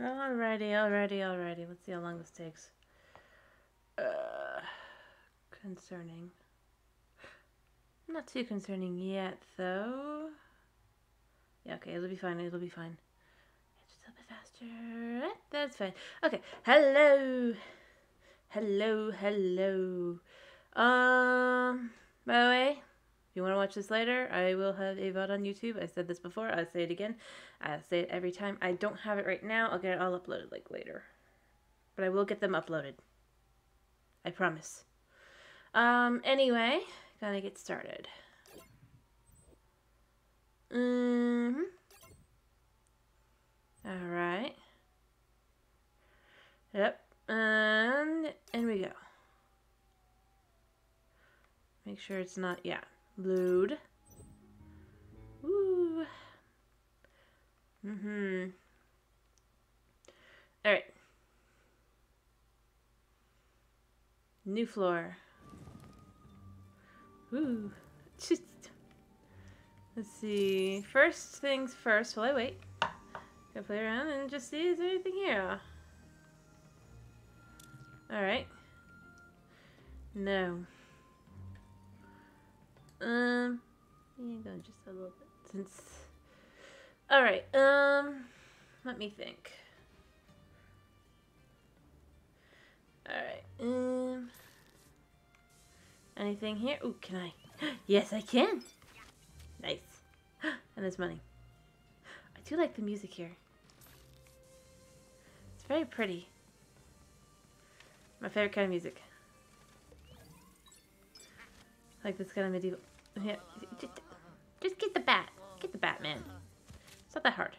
Alrighty, alrighty, alrighty. Let's see how long this takes. Uh, concerning. Not too concerning yet, though. Yeah, okay, it'll be fine, it'll be fine. Just a bit faster. That's fine. Okay, hello. Hello, hello. Um, by the way, you want to watch this later, I will have a VOD on YouTube. I said this before, I'll say it again. I say it every time. I don't have it right now. I'll get it all uploaded like later. But I will get them uploaded. I promise. Um, anyway, gotta get started. Mm-hmm. Alright. Yep. And in we go. Make sure it's not, yeah, blued. Woo. Mm-hmm. Alright. New floor. Ooh. Just. Let's see. First things first, while I wait. Go play around and just see is there anything here? Alright. No. Um, go just a little bit since. All right. Um, let me think. All right. Um, anything here? Ooh, can I? yes, I can. Nice. and there's money. I do like the music here. It's very pretty. My favorite kind of music. Like this kind of medieval. Yeah, just, just get the bat. Get the Batman. It's not that hard.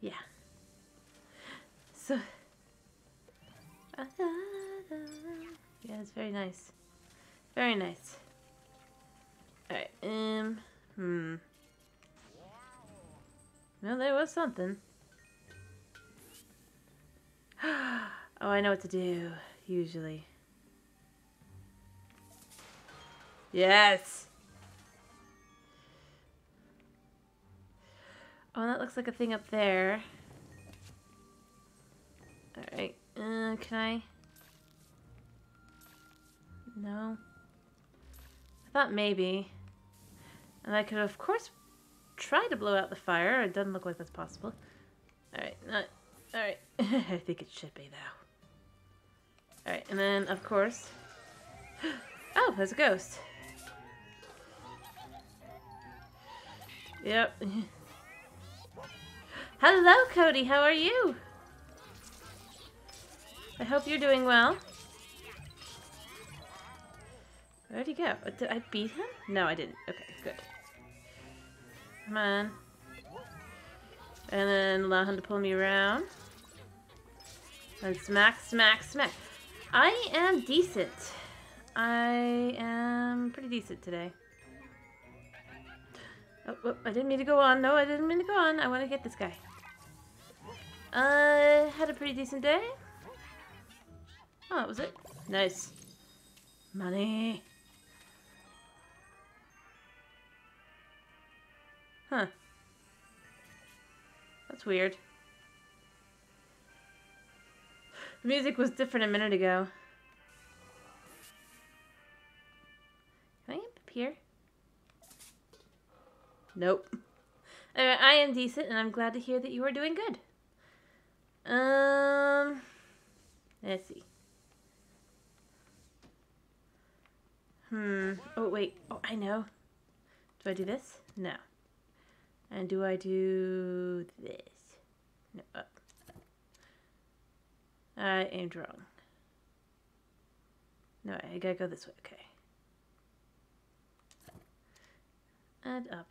Yeah. So. Yeah, it's very nice. Very nice. Alright, um, hmm. Well, there was something. oh, I know what to do, usually. Yes. Oh, that looks like a thing up there. Alright, uh, can I? No. I thought maybe. And I could, of course, try to blow out the fire. It doesn't look like that's possible. Alright, not... Alright. I think it should be, though. Alright, and then, of course... Oh, there's a ghost. Yep. Hello, Cody. How are you? I hope you're doing well. Where'd he go? Did I beat him? No, I didn't. Okay, good. Come on. And then allow him to pull me around. And smack, smack, smack. I am decent. I am pretty decent today. Oh, oh, I didn't mean to go on. No, I didn't mean to go on. I want to get this guy. I had a pretty decent day. Oh, that was it. Nice. Money. Huh. That's weird. The music was different a minute ago. Can I up here? Nope. I am decent, and I'm glad to hear that you are doing good. Um, let's see. Hmm. Oh, wait. Oh, I know. Do I do this? No. And do I do this? No. Oh. I aimed wrong. No, I gotta go this way. Okay. And up.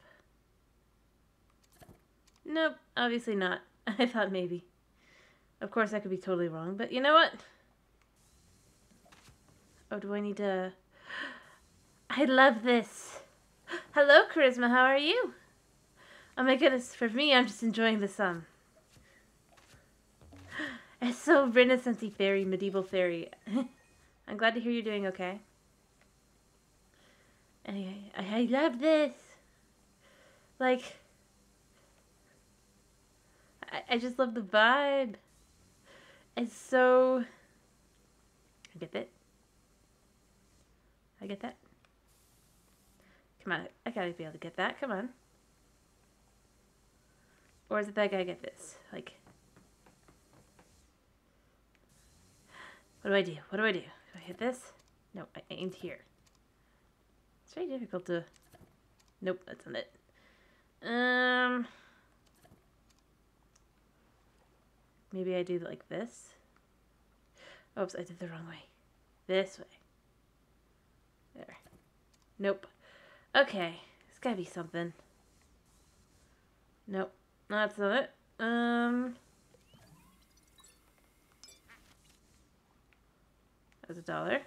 Nope, obviously not. I thought maybe. Of course, I could be totally wrong, but you know what? Oh, do I need to... I love this. Hello, Charisma. How are you? Oh my goodness, for me, I'm just enjoying the sun. It's so renaissance fairy, medieval fairy. I'm glad to hear you're doing okay. Anyway, I, I love this. Like, I, I just love the vibe. It's so. I get that. I get that. Come on, I gotta be able to get that. Come on. Or is it that guy get this? Like. What do I do? What do I do? Do I hit this? No, I aimed here. It's very difficult to... Nope, that's not it. Um... Maybe I do like this? Oops, I did the wrong way. This way. There. Nope. Okay, it's gotta be something. Nope, that's not it. Um... That's a dollar.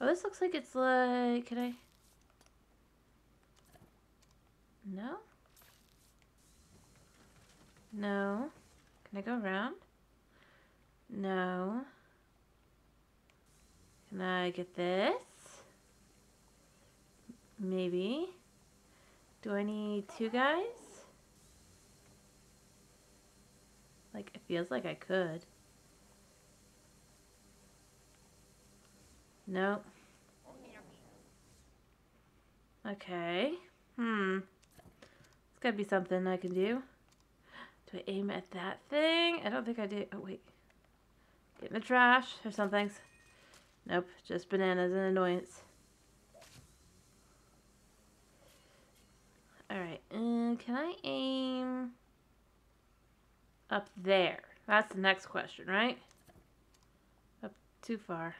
Oh, this looks like it's like... Can I... No? No. Can I go around? No. Can I get this? Maybe. Do I need two guys? Like, it feels like I could. No. Okay. Hmm. It's gotta be something I can do. Do I aim at that thing? I don't think I do. Oh, wait. Get in the trash or something. Nope. Just bananas and annoyance. Alright. Can I aim up there? That's the next question, right? Up too far.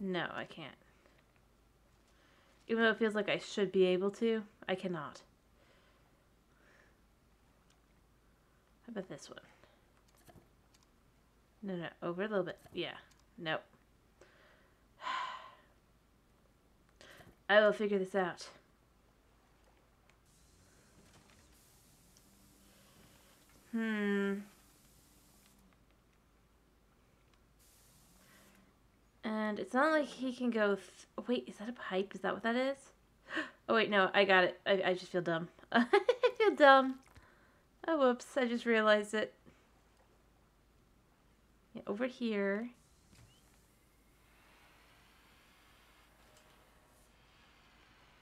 No, I can't. Even though it feels like I should be able to, I cannot. How about this one? No, no, over a little bit. Yeah, nope. I will figure this out. Hmm. And it's not like he can go... wait, is that a pipe? Is that what that is? Oh, wait, no, I got it. I, I just feel dumb. I feel dumb. Oh, whoops. I just realized it. Yeah, over here.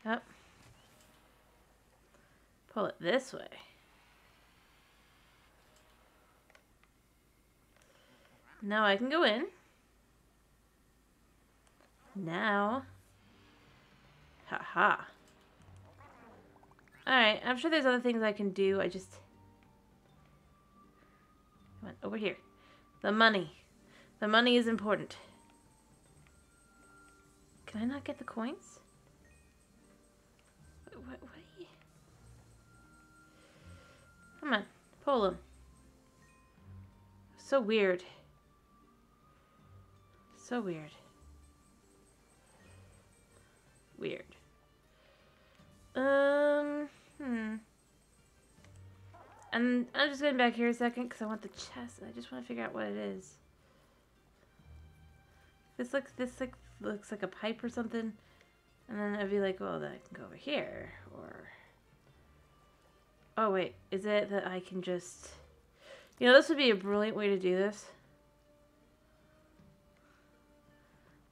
Up. Pull it this way. Now I can go in. Now. Haha. Alright, I'm sure there's other things I can do. I just... Come on, over here. The money. The money is important. Can I not get the coins? What, what, you... Come on, pull them. So weird. So weird. Weird. Um, hmm. And I'm just going back here a second because I want the chest. I just want to figure out what it is. This looks this like looks like a pipe or something. And then I'd be like, well, then I can go over here. Or... Oh, wait. Is it that I can just... You know, this would be a brilliant way to do this.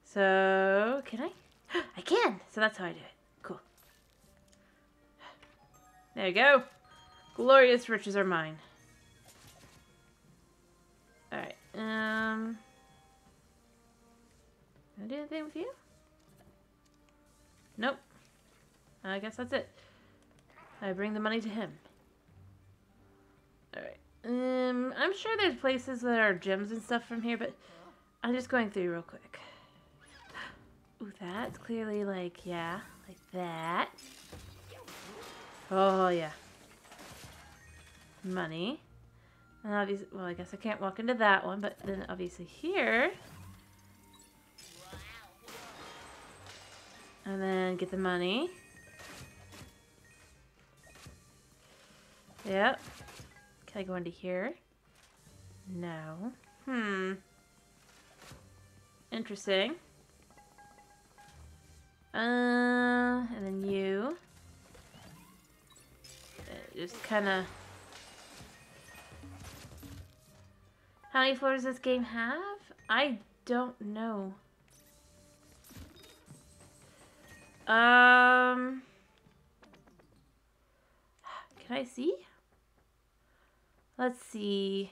So, can I? I can! So that's how I do it. Cool. There you go. Glorious riches are mine. Alright, um... Can I do anything with you? Nope. I guess that's it. I bring the money to him. Alright. Um, I'm sure there's places that are gems and stuff from here, but I'm just going through real quick. Ooh, that's clearly like, yeah, like that. Oh, yeah. Money. And obviously, well, I guess I can't walk into that one, but then obviously here. And then get the money. Yep. Can I go into here? No. Hmm. Interesting. Uh, and then you. Uh, just kind of How many floors does this game have? I don't know. Um... Can I see? Let's see.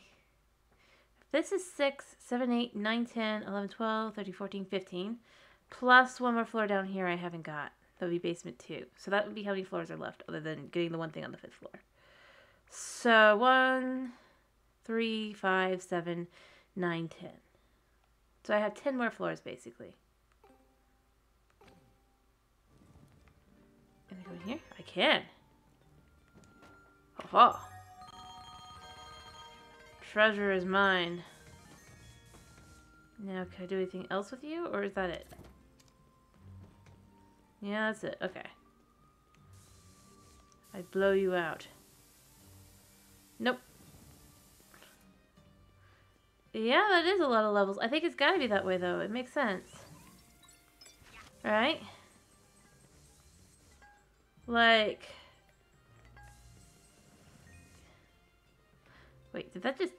This is 6, 7, 8, 9, 10, 11, 12, 13, 14, 15. Plus one more floor down here I haven't got. That would be basement 2. So that would be how many floors are left other than getting the one thing on the fifth floor. So 1, 3, 5, 7, 9, 10. So I have 10 more floors basically. Can I go in here? I can. Aha. Treasure is mine. Now, can I do anything else with you, or is that it? Yeah, that's it. Okay. I blow you out. Nope. Yeah, that is a lot of levels. I think it's gotta be that way, though. It makes sense. Right? Like... Wait, did that just...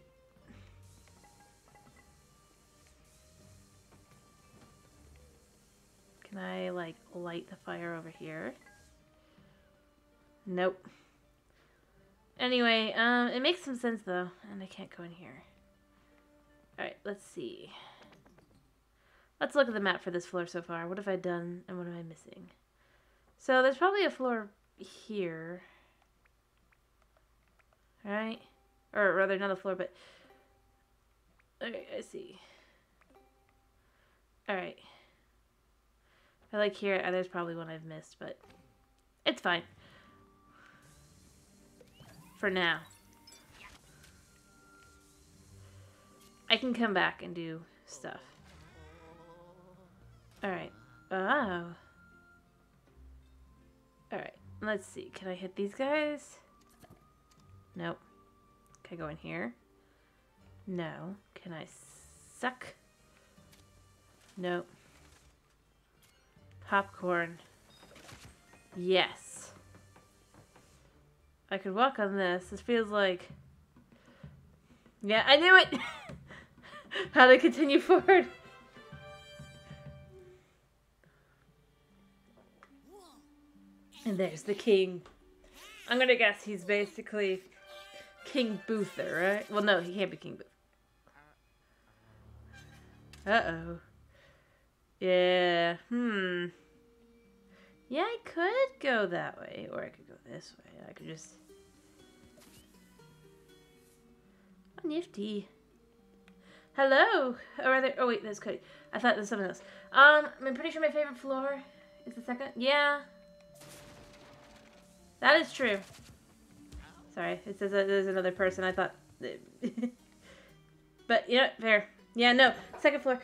Can I, like, light the fire over here? Nope. Anyway, um, it makes some sense, though. And I can't go in here. Alright, let's see. Let's look at the map for this floor so far. What have I done, and what am I missing? So, there's probably a floor here. Right? Or rather, not a floor, but... Okay, I see. Alright. I like here, uh, there's probably one I've missed, but it's fine. For now. I can come back and do stuff. Alright. Oh. Alright, let's see. Can I hit these guys? Nope. Can I go in here? No. Can I suck? Nope. Popcorn. Yes. I could walk on this. This feels like... Yeah, I knew it! How to continue forward. And there's the king. I'm gonna guess he's basically King Boother, right? Well, no, he can't be King Booth. Uh-oh. Yeah, hmm. Yeah, I could go that way, or I could go this way. I could just... Oh, nifty. Hello! Or rather, oh wait, that's Cody. I thought there was something else. Um, I'm pretty sure my favorite floor is the second. Yeah. That is true. Sorry, it says that there's another person. I thought... but, yeah, fair. Yeah, no. Second floor.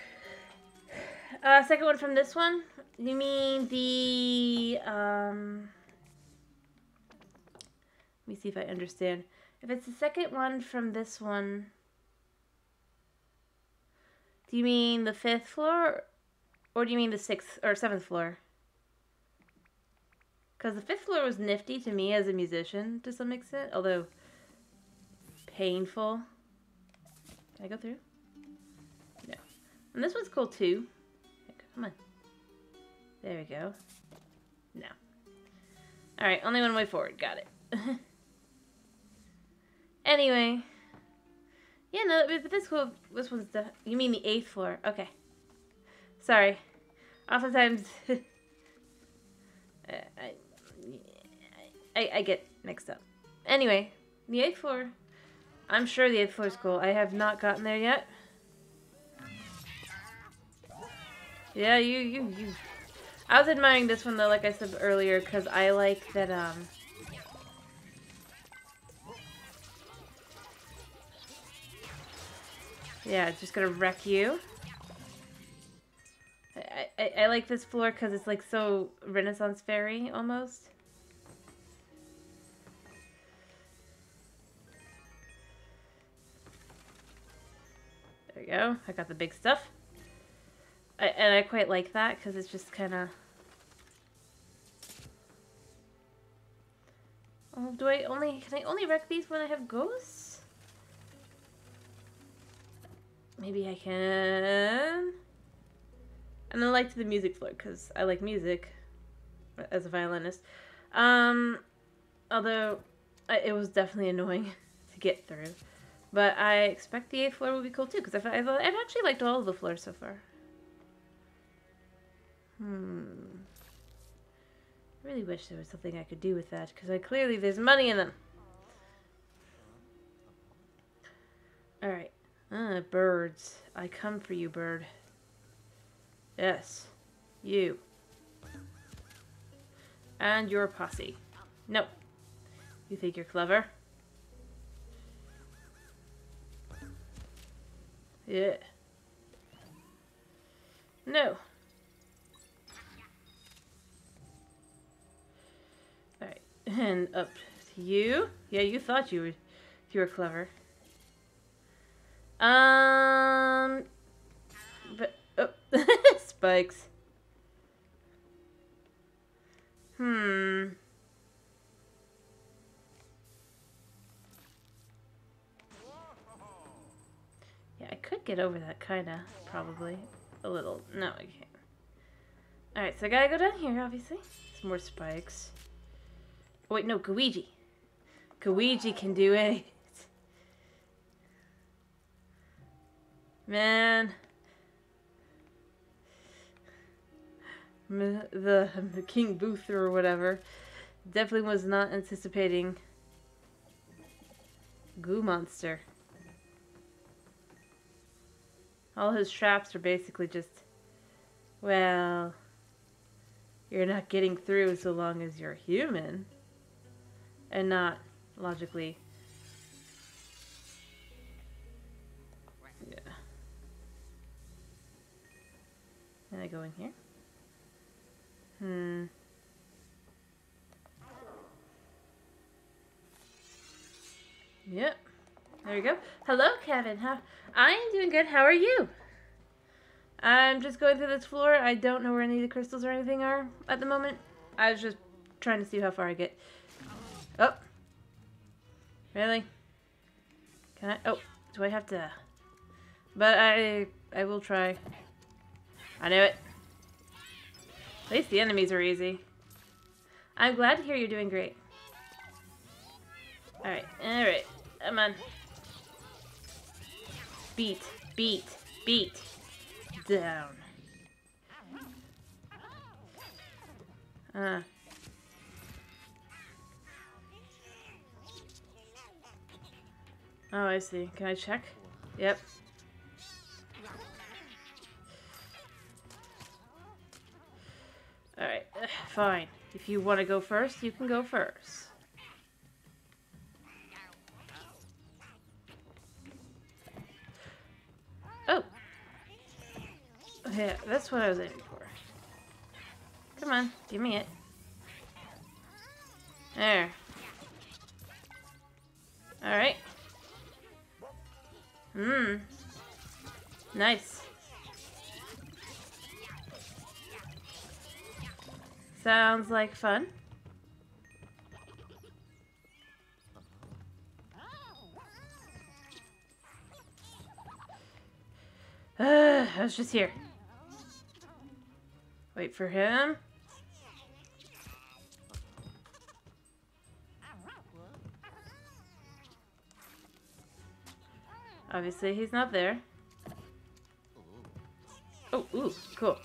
Uh, second one from this one? You mean the, um... Let me see if I understand. If it's the second one from this one... Do you mean the fifth floor? Or do you mean the sixth or seventh floor? Because the fifth floor was nifty to me as a musician to some extent, although painful. Can I go through? No. And this one's cool too. Come on. There we go. No. Alright, only one way forward. Got it. anyway. Yeah, no, but this cool. This one's the. You mean the eighth floor? Okay. Sorry. Oftentimes, I, I, I get mixed up. Anyway, the eighth floor. I'm sure the eighth floor is cool. I have not gotten there yet. Yeah, you, you, you. I was admiring this one though, like I said earlier, because I like that, um... Yeah, it's just gonna wreck you. I, I, I like this floor because it's like so Renaissance fairy almost. There we go. I got the big stuff. I, and I quite like that because it's just kind of... Oh, do I only... Can I only wreck these when I have ghosts? Maybe I can. And I liked the music floor because I like music as a violinist. Um, although I, it was definitely annoying to get through. But I expect the eighth floor will be cool too because I've, I've, I've actually liked all of the floors so far. Hmm. I really wish there was something I could do with that because I clearly there's money in them. Alright. Ah, birds. I come for you, bird. Yes. You. And your posse. No. You think you're clever? Yeah. No. Alright. And up to you. Yeah, you thought you were you were clever. Um but oh spikes. Hmm. Yeah, I could get over that, kinda, probably. A little. No, I can't. Alright, so I gotta go down here, obviously. Some more spikes. Oh, wait, no, Gooigi. Gooigi can do it. Man. the, the King Booth or whatever definitely was not anticipating Goo Monster. All his traps are basically just, well, you're not getting through so long as you're human and not logically. Can I go in here? Hmm. Yep. There you go. Hello, Kevin. How I'm doing good. How are you? I'm just going through this floor. I don't know where any of the crystals or anything are at the moment. I was just trying to see how far I get. Oh. Really? Can I? Oh, do I have to? But I, I will try. I knew it. At least the enemies are easy. I'm glad to hear you're doing great. Alright, alright. Come on. Beat, beat, beat. Down. Uh. Oh, I see. Can I check? Yep. Alright, fine. If you want to go first, you can go first. Oh! Yeah, that's what I was aiming for. Come on, give me it. There. Alright. Mmm. Nice. Sounds like fun. Uh, I was just here. Wait for him. Obviously, he's not there. Oh, ooh, cool.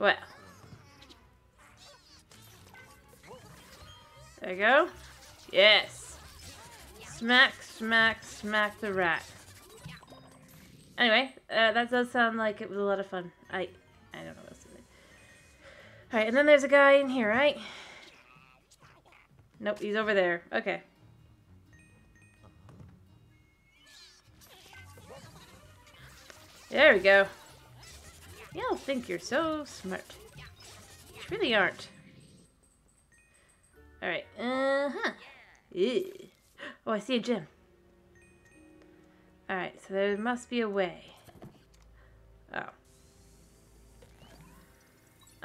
Well. There you go. Yes. Smack, smack, smack the rat. Anyway, uh, that does sound like it was a lot of fun. I, I don't know what else to. Alright, and then there's a guy in here, right? Nope, he's over there. Okay. There we go. Don't think you're so smart. You really aren't. Alright, uh-huh. Oh, I see a gem. Alright, so there must be a way. Oh.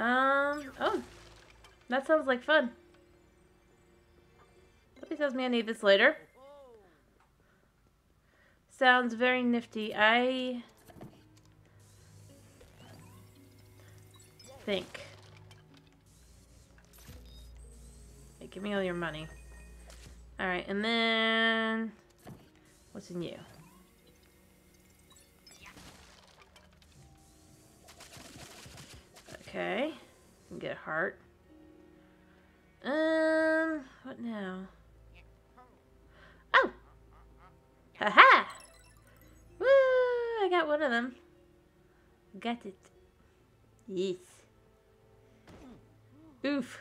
Um, oh. That sounds like fun. Somebody tells me I need this later. Sounds very nifty. I think. Hey, give me all your money. Alright, and then... What's in you? Okay. Get a heart. Um, what now? Oh! Haha! -ha! Woo! I got one of them. Got it. Yes. Oof.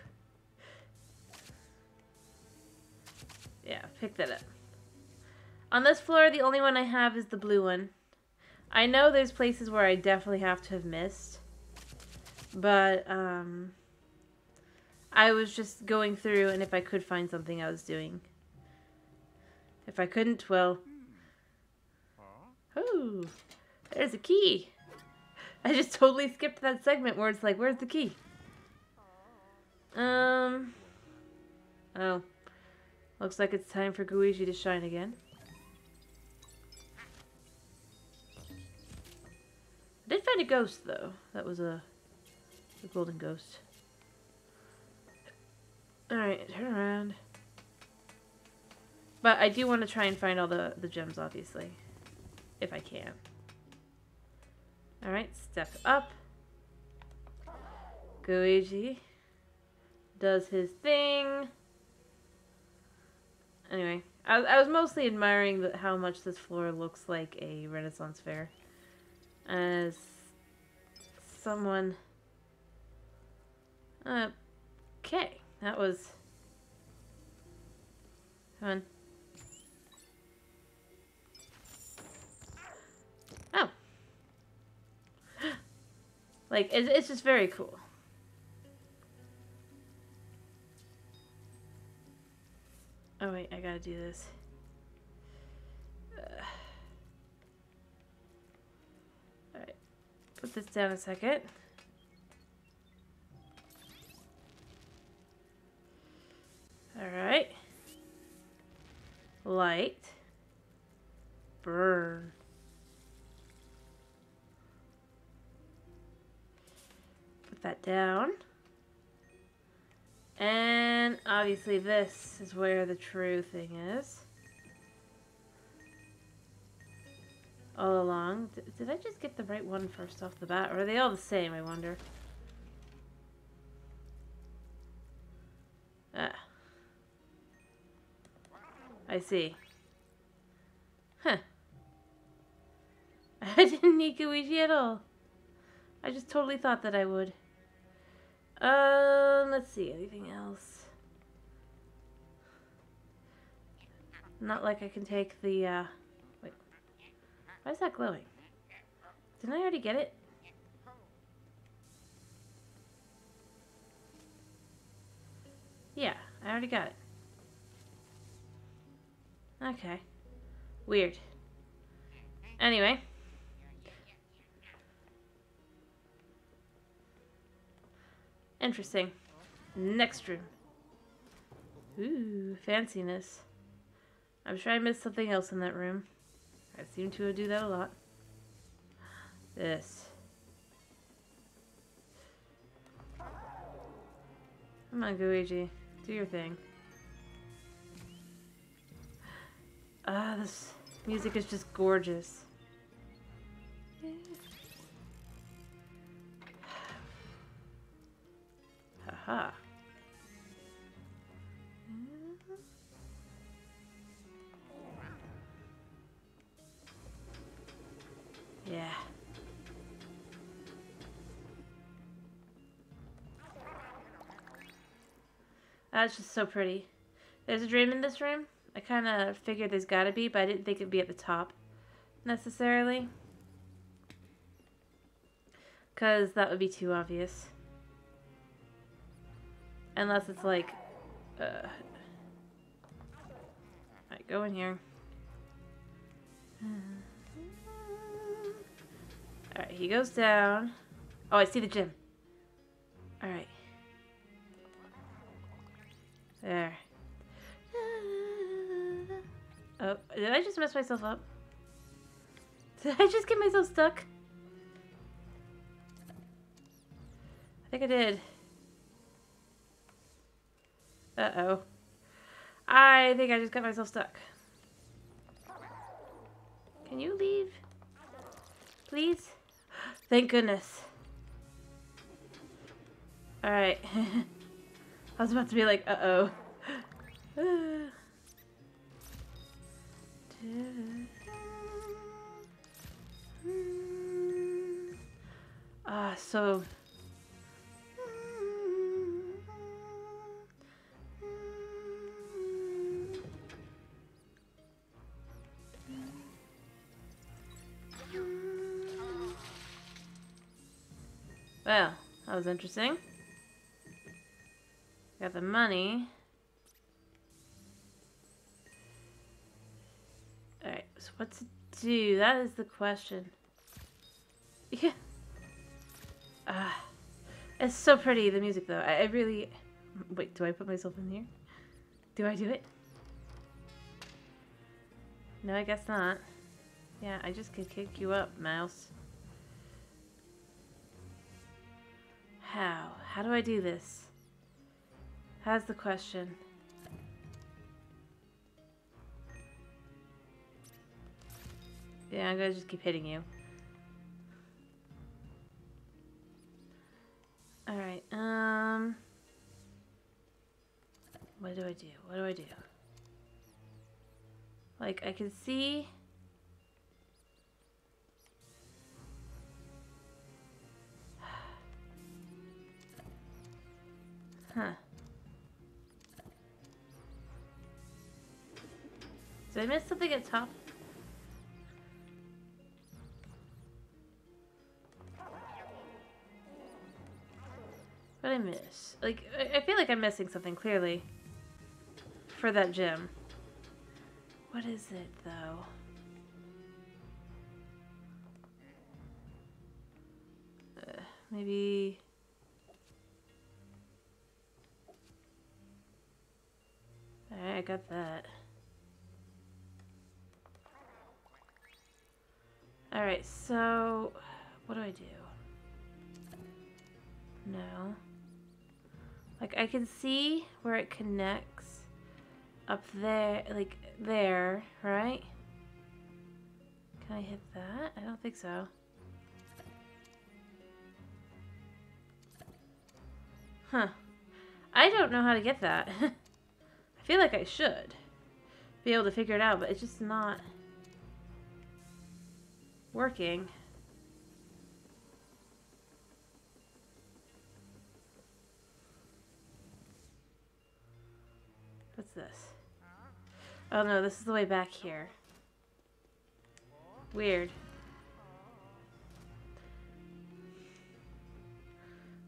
Yeah, pick that up. On this floor, the only one I have is the blue one. I know there's places where I definitely have to have missed. But, um... I was just going through, and if I could find something, I was doing. If I couldn't, well... Oh, there's a key. I just totally skipped that segment where it's like, where's the key? Um... Oh. Looks like it's time for Gooigi to shine again. I did find a ghost, though. That was a, a golden ghost. Alright, turn around. But I do want to try and find all the, the gems, obviously. If I can. Alright, step up. Gooigi does his thing. Anyway, I, I was mostly admiring the, how much this floor looks like a Renaissance fair. As someone... Uh, okay. That was... Come on. Oh. like, it's just very cool. Oh wait, I gotta do this. Uh. Alright. Put this down a second. Alright. Light. Burn. Put that down. And obviously this is where the true thing is. All along. D did I just get the right one first off the bat? Or are they all the same, I wonder? Ah. I see. Huh. I didn't need Gooigi at all. I just totally thought that I would. Um, let's see, anything else? Not like I can take the, uh, wait. Why is that glowing? Didn't I already get it? Yeah, I already got it. Okay. Weird. Anyway. Interesting. Next room. Ooh, fanciness. I'm sure I missed something else in that room. I seem to do that a lot. This. Come on, Gooigi. Do your thing. Ah, this music is just gorgeous. Haha. Yeah. That's just so pretty. There's a dream in this room. I kind of figured there's got to be, but I didn't think it'd be at the top necessarily. Because that would be too obvious. Unless it's like... Uh, Alright, go in here. Alright, he goes down. Oh, I see the gem. Alright. There. Oh, did I just mess myself up? Did I just get myself stuck? I think I did. Uh-oh. I think I just got myself stuck. Can you leave? Please? Thank goodness. Alright. I was about to be like, uh-oh. Ah, so... Well, that was interesting. Got the money. Alright, so what to do? That is the question. Yeah. Ah. It's so pretty, the music, though. I, I really... Wait, do I put myself in here? Do I do it? No, I guess not. Yeah, I just can kick you up, mouse. How? How do I do this? How's the question? Yeah, I'm gonna just keep hitting you. Alright, um... What do I do? What do I do? Like, I can see... Huh. Did I miss something at top? What I miss? Like, I feel like I'm missing something, clearly. For that gem. What is it, though? Uh, maybe... Alright, I got that. Alright, so... What do I do? No. Like, I can see where it connects up there, like, there, right? Can I hit that? I don't think so. Huh. I don't know how to get that. I feel like I should be able to figure it out, but it's just not working. What's this? Oh no, this is the way back here. Weird.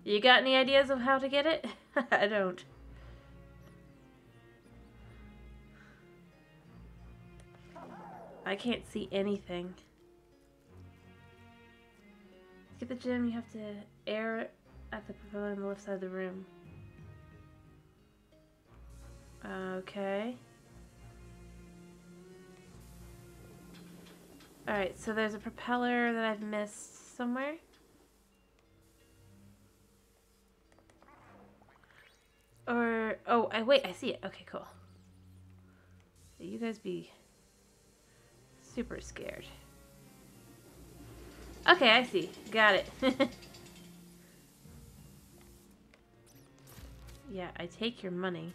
You got any ideas of how to get it? I don't. I can't see anything. To get the gem, you have to air at the pavilion on the left side of the room. Okay. Alright, so there's a propeller that I've missed somewhere. Or, oh, I wait, I see it. Okay, cool. You guys be super scared. Okay, I see. Got it. yeah, I take your money.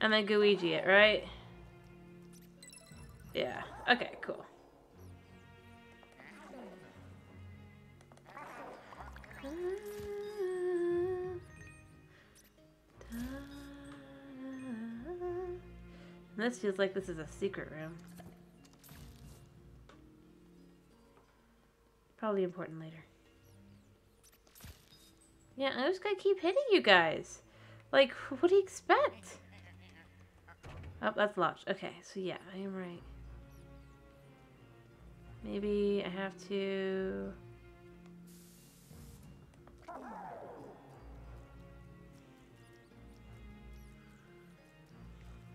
And then Gooigi it, right? Yeah. Okay, cool. This feels like this is a secret room. Probably important later. Yeah, I'm just gonna keep hitting you guys. Like, what do you expect? Oh, that's locked. Okay, so yeah, I am right. Maybe I have to...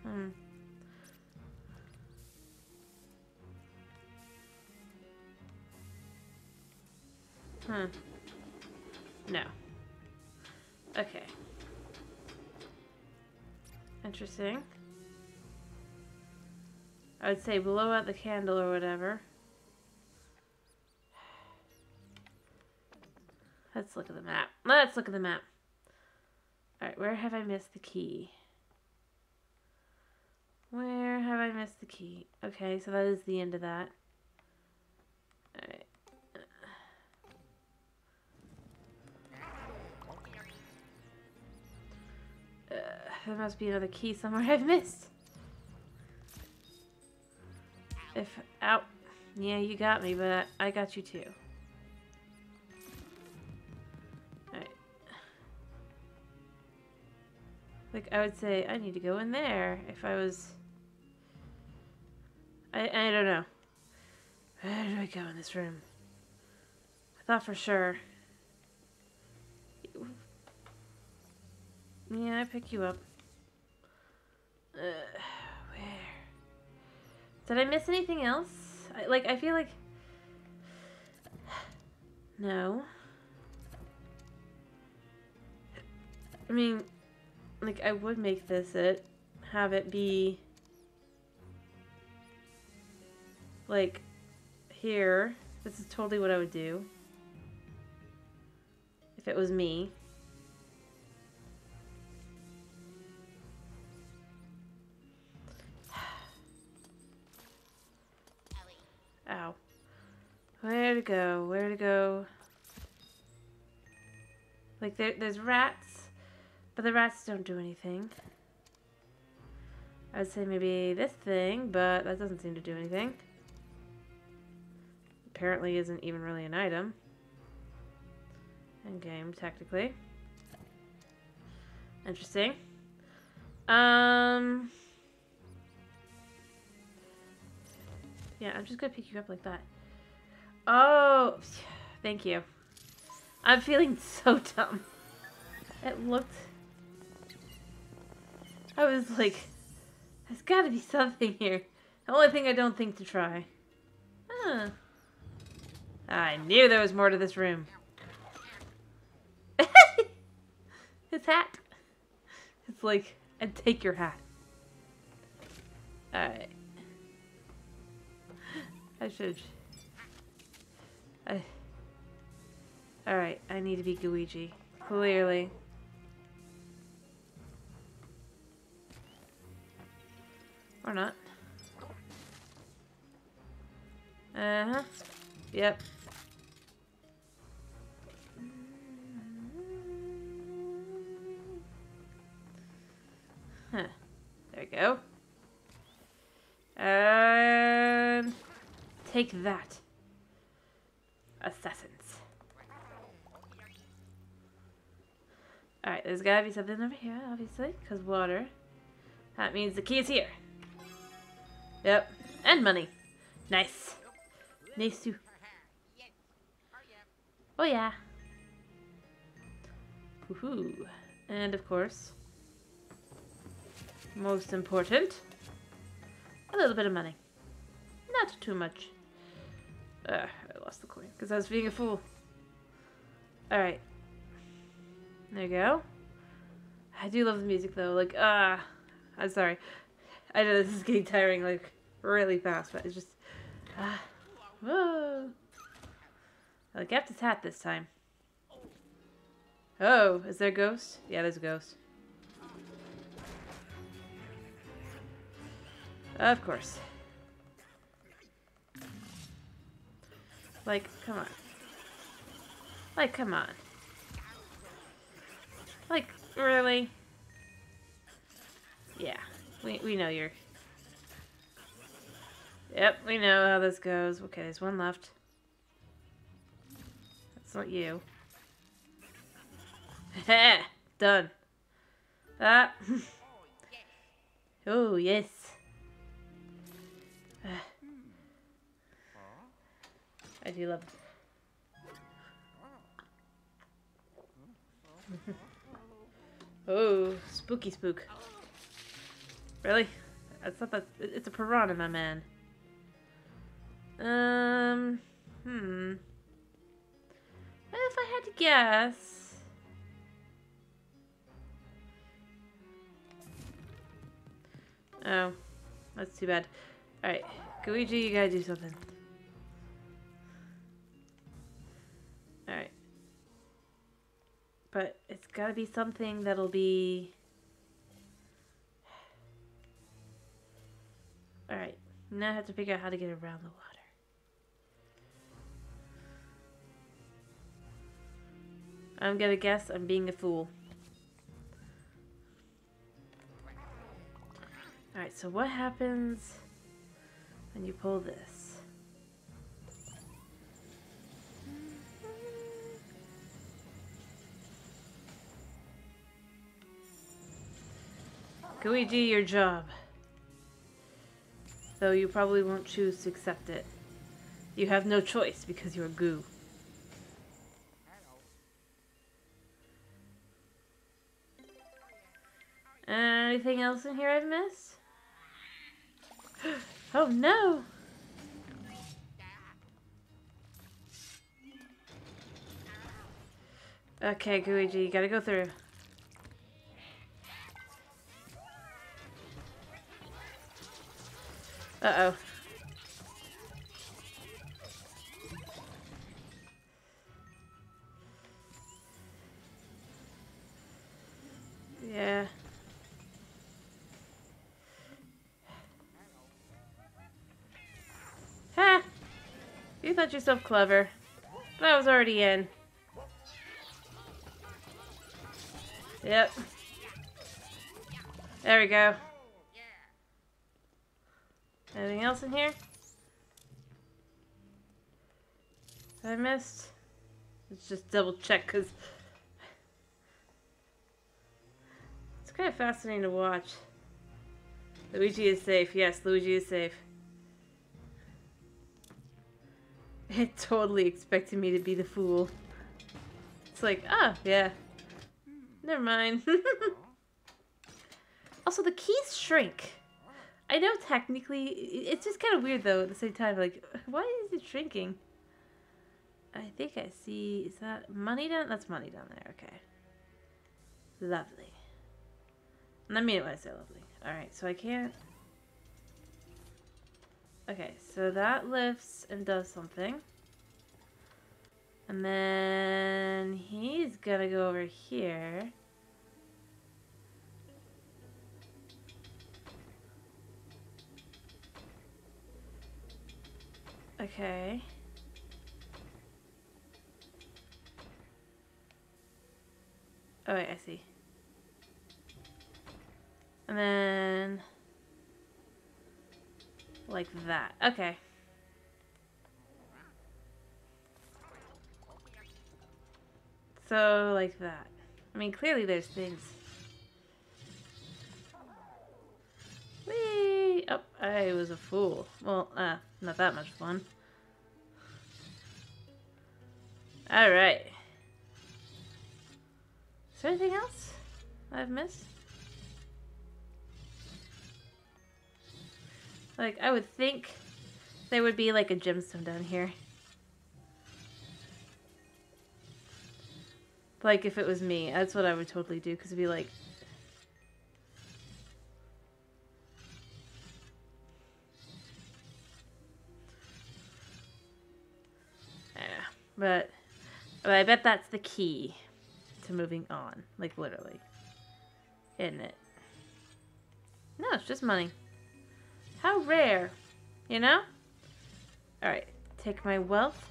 Hmm. Hmm. No. Okay. Interesting. I would say blow out the candle or whatever. Let's look at the map. Let's look at the map. Alright, where have I missed the key? Where have I missed the key? Okay, so that is the end of that. Alright. There must be another key somewhere I've missed. If out, yeah, you got me, but I got you too. Like, I would say I need to go in there if I was... I, I don't know. Where do I go in this room? I thought for sure. Yeah, I pick you up. Uh, where? Did I miss anything else? I, like, I feel like... No. I mean, like, I would make this it. Have it be... Like, here. This is totally what I would do. If it was me. Ow. Where to go? Where to go? Like, there, there's rats, but the rats don't do anything. I would say maybe this thing, but that doesn't seem to do anything. Apparently isn't even really an item. In game, technically. Interesting. Um... Yeah, I'm just gonna pick you up like that. Oh, thank you. I'm feeling so dumb. It looked... I was like, there's gotta be something here. The only thing I don't think to try. Huh. I knew there was more to this room. His hat. It's like, I'd take your hat. Alright. I should. I. Alright, I need to be Luigi. Clearly. Or not. Uh huh. Yep. Huh. There we go. And take that. Assassins. Alright, there's gotta be something over here, obviously, because water. That means the key is here. Yep. And money. Nice. Nice too. Oh yeah. Woohoo. And of course, most important, a little bit of money. Not too much. Uh, I lost the coin because I was being a fool. Alright. There you go. I do love the music though. Like, ah. Uh, I'm sorry. I know this is getting tiring like really fast, but it's just. Uh, whoa. I kept his hat this time. Oh, is there a ghost? Yeah, there's a ghost. Of course. Like, come on. Like, come on. Like, really? Yeah, we, we know you're... Yep, we know how this goes. Okay, there's one left. That's not you. Done. Ah. oh, yes. I do love oh, spooky spook. Really? That's not that. It's a piranha, my man. Um. Hmm. if I had to guess... Oh, that's too bad. Alright, Luigi, you gotta do something. But it's gotta be something that'll be... Alright, now I have to figure out how to get around the water. I'm gonna guess I'm being a fool. Alright, so what happens when you pull this? Luigi, your job. Though you probably won't choose to accept it. You have no choice because you're goo. Anything else in here I've missed? oh no! Okay, Luigi, you gotta go through. Uh-oh. Yeah. Ha! You thought yourself clever. But I was already in. Yep. There we go. Anything else in here? I missed? Let's just double check because it's kind of fascinating to watch. Luigi is safe. Yes, Luigi is safe. It totally expected me to be the fool. It's like, ah, oh, yeah. Never mind. also, the keys shrink. I know technically, it's just kind of weird though at the same time. Like, why is it shrinking? I think I see, is that money down? That's money down there, okay. Lovely. And I mean it when I say lovely. Alright, so I can't... Okay, so that lifts and does something. And then he's gonna go over here. Okay. Oh wait, I see. And then... Like that. Okay. So, like that. I mean, clearly there's things. Whee! Oh, I was a fool. Well, uh, not that much fun. Alright. Is there anything else I've missed? Like, I would think there would be like a gemstone down here. Like, if it was me, that's what I would totally do, because it'd be like... but, but I bet that's the key to moving on. Like, literally. Isn't it? No, it's just money. How rare, you know? Alright, take my wealth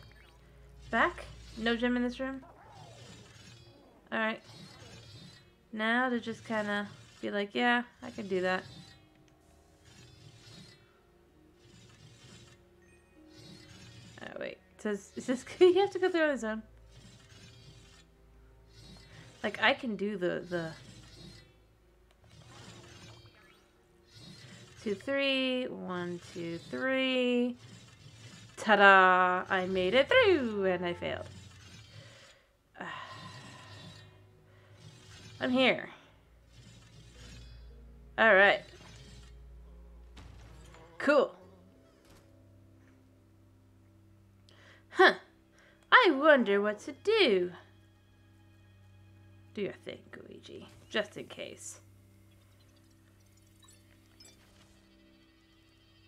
back. No gem in this room. Alright. Now to just kind of be like, yeah, I can do that. Says, it says you have to go through on his own. Like, I can do the, the two, three. One, two, three. Ta-da! I made it through, and I failed. I'm here. Alright. Cool. Huh. I wonder what to do. Do your thing, Luigi. Just in case.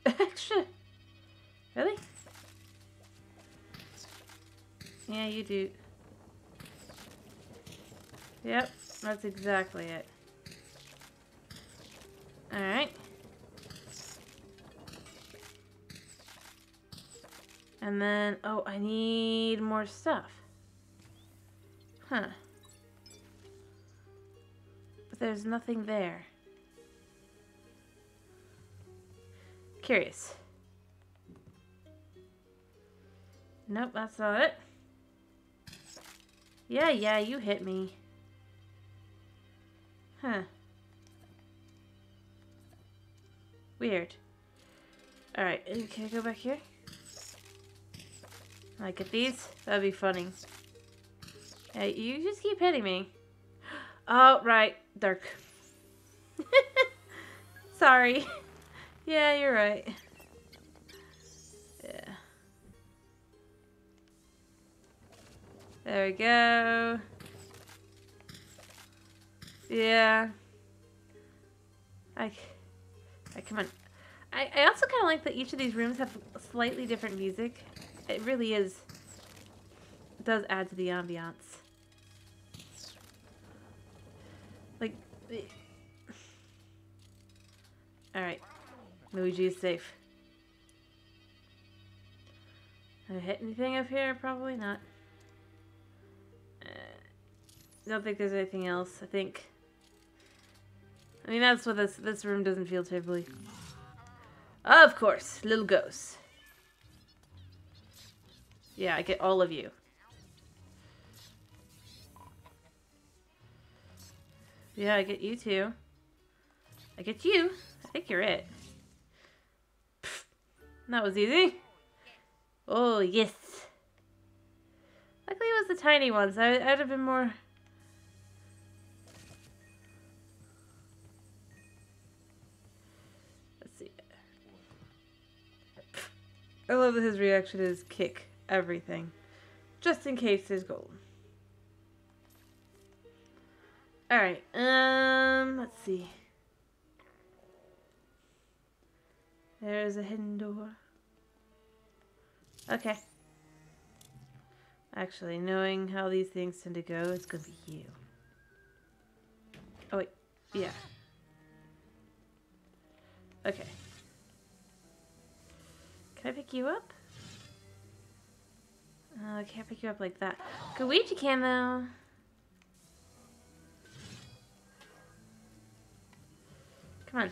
Extra. Really? Yeah, you do. Yep, that's exactly it. Alright. And then, oh, I need more stuff. Huh. But there's nothing there. Curious. Nope, that's not it. Yeah, yeah, you hit me. Huh. Weird. Alright, can I go back here? I get these? That'd be funny. Hey, you just keep hitting me. Oh, right. Dark. Sorry. Yeah, you're right. Yeah. There we go. Yeah. I, I come on. I, I also kind of like that each of these rooms have slightly different music. It really is. It does add to the ambiance. Like. Alright. Luigi is safe. Have I hit anything up here? Probably not. Uh, don't think there's anything else. I think. I mean, that's what this this room doesn't feel terribly. Of course, little ghosts. Yeah, I get all of you. Yeah, I get you too. I get you. I think you're it. Pfft. That was easy. Oh, yes. Luckily it was the tiny ones. I, I'd have been more... Let's see. I love that his reaction is kick everything. Just in case there's gold. Alright, um, let's see. There's a hidden door. Okay. Actually, knowing how these things tend to go, it's gonna be you. Oh, wait. Yeah. Okay. Can I pick you up? Uh, I can't pick you up like that. Luigi can, though. Come on.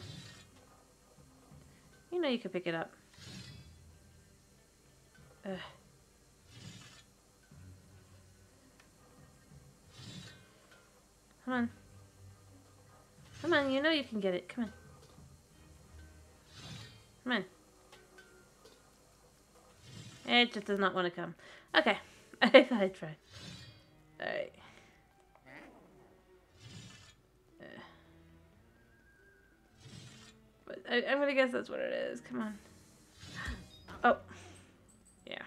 You know you can pick it up. Ugh. Come on. Come on, you know you can get it. Come on. Come on. It just does not want to come. Okay. I thought I'd try. Alright. But I, I'm gonna guess that's what it is. Come on. Oh. Yeah.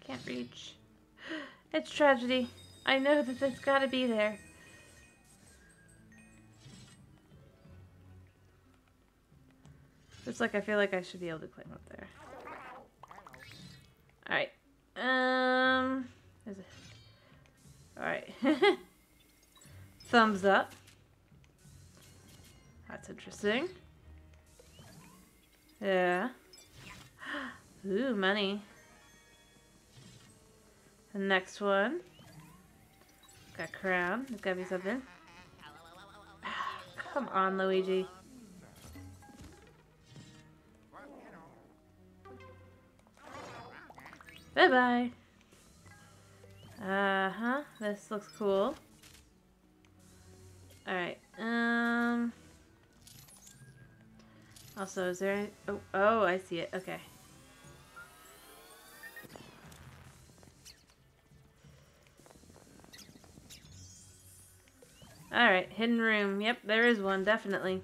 Can't reach. It's tragedy. I know that it's gotta be there. Just like I feel like I should be able to climb up there. Alright. Um? Alright. Thumbs up. That's interesting. Yeah. Ooh, money. The next one. Got crown. There's gotta be something. Come on, Luigi. Bye-bye. Uh-huh. This looks cool. Alright. Um... Also, is there any... Oh, oh, I see it. Okay. Alright, hidden room. Yep, there is one, definitely.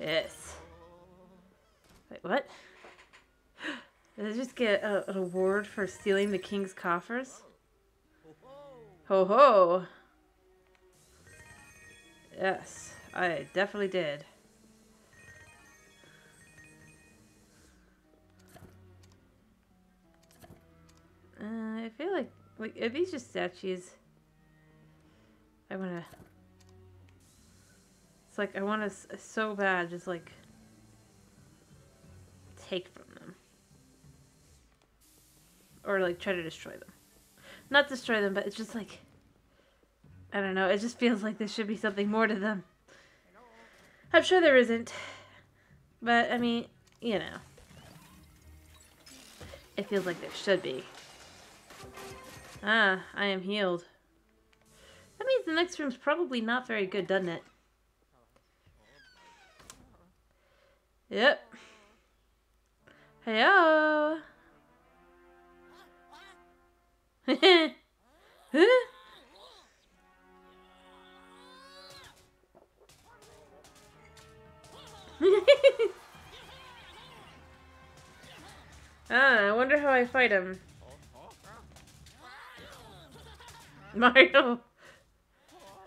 Yes. Get a, an award for stealing the king's coffers? Ho ho! Yes, I definitely did. Uh, I feel like, like, are these just statues? I wanna... It's like, I wanna so bad just, like, take from. Or, like, try to destroy them. Not destroy them, but it's just like... I don't know, it just feels like there should be something more to them. I'm sure there isn't. But, I mean, you know. It feels like there should be. Ah, I am healed. That means the next room's probably not very good, doesn't it? Yep. Hello. Huh? ah, I wonder how I fight him. Mario.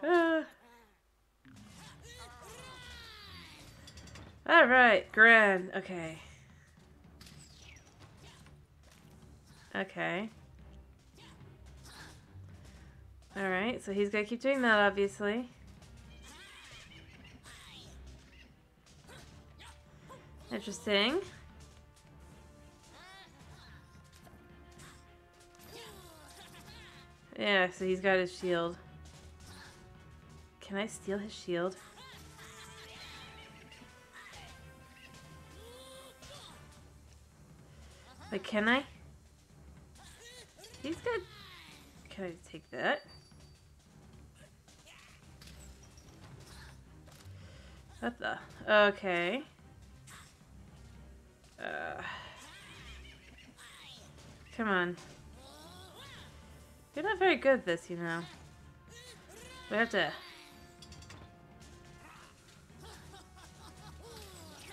Uh. All right, grand. Okay. Okay. All right, so he's gonna keep doing that, obviously. Interesting. Yeah, so he's got his shield. Can I steal his shield? Like, can I? He's good. Can I take that? What the? Okay. Uh, come on. You're not very good at this, you know. We have to...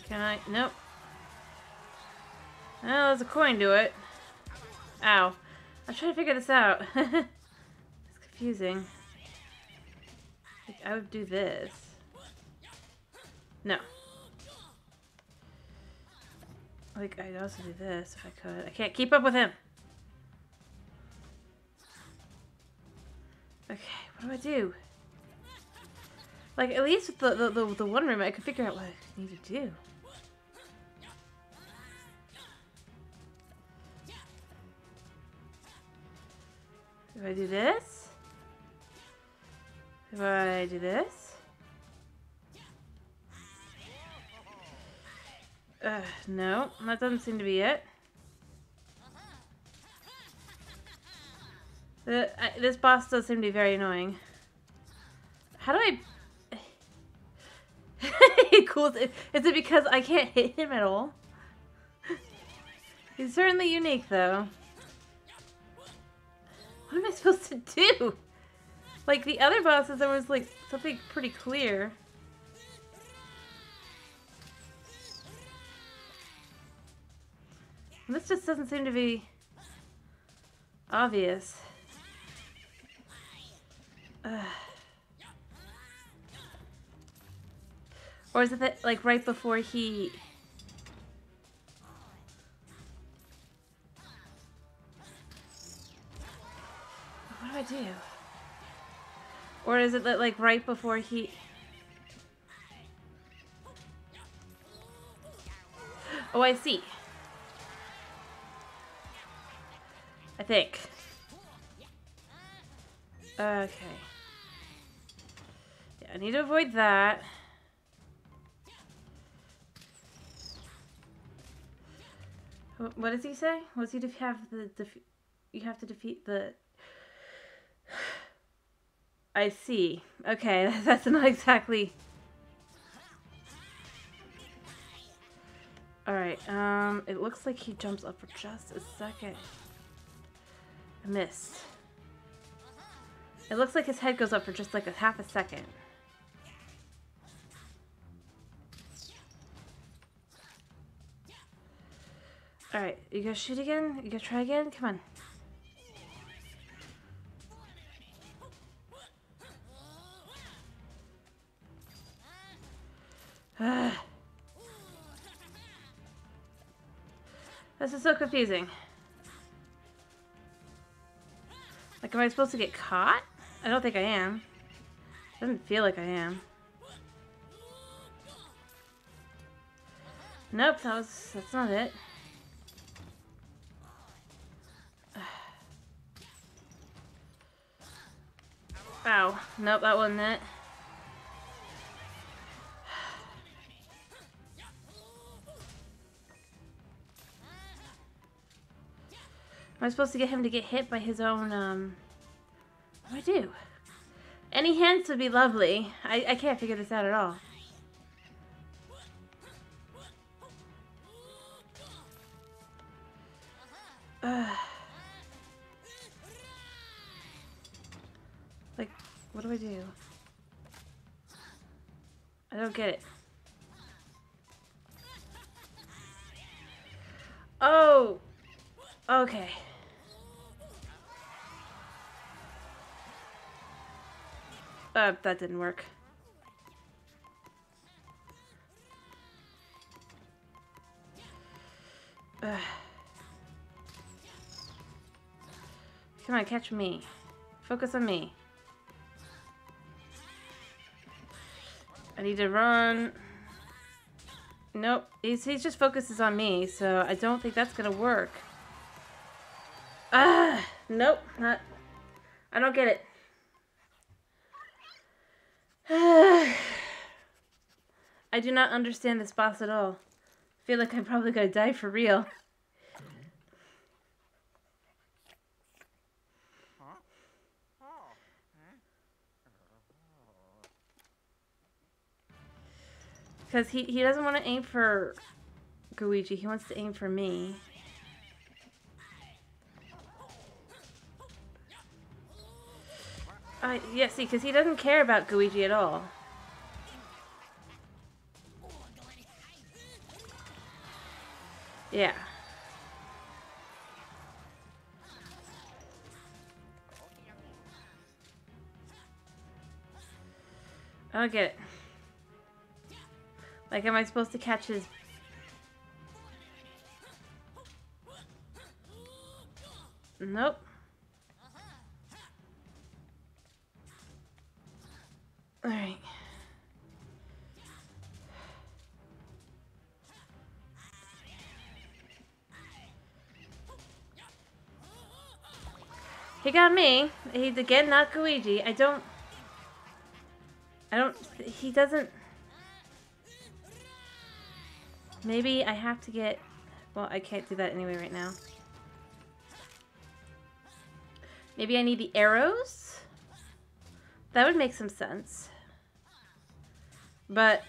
Can I? Nope. Oh, there's a coin to it. Ow. I'm trying to figure this out. it's confusing. I would do this. No. Like, I'd also do this if I could. I can't keep up with him. Okay, what do I do? Like, at least with the, the, the, the one room, I could figure out what I need to do. If I do this? If I do this? Uh, no, that doesn't seem to be it. Uh, this boss does seem to be very annoying. How do I... cool. Is it because I can't hit him at all? He's certainly unique, though. What am I supposed to do? Like, the other bosses, there was, like, something pretty clear. This just doesn't seem to be obvious. Or is it that, like, right before he... What do I do? Or is it that, like, right before he... Oh, I see. I think. Okay. Yeah, I need to avoid that. What does he say? Was he to have the defeat? You have to defeat the. I see. Okay, that's not exactly. Alright, um, it looks like he jumps up for just a second. Missed. It looks like his head goes up for just like a half a second. Alright, you gonna shoot again? You gonna try again? Come on. This is so confusing. Like, am I supposed to get caught? I don't think I am. Doesn't feel like I am. Nope, that was, that's not it. Ow. Nope, that wasn't it. Am I supposed to get him to get hit by his own, um... What do I do? Any hints would be lovely. I, I can't figure this out at all. Like, what do I do? I don't get it. Oh! Okay. Uh, that didn't work. Uh. Come on, catch me. Focus on me. I need to run. Nope. He's, he just focuses on me, so I don't think that's gonna work. Ah! Nope. Not... I don't get it. I do not understand this boss at all. I feel like I'm probably gonna die for real. Because he, he doesn't want to aim for Gooigi, he wants to aim for me. Uh, yeah, see, because he doesn't care about Gooigi at all. Yeah. I don't get it. Like, am I supposed to catch his... Nope. He got me. He's again not Gooigi. I don't... I don't... He doesn't... Maybe I have to get... Well, I can't do that anyway right now. Maybe I need the arrows? That would make some sense. But...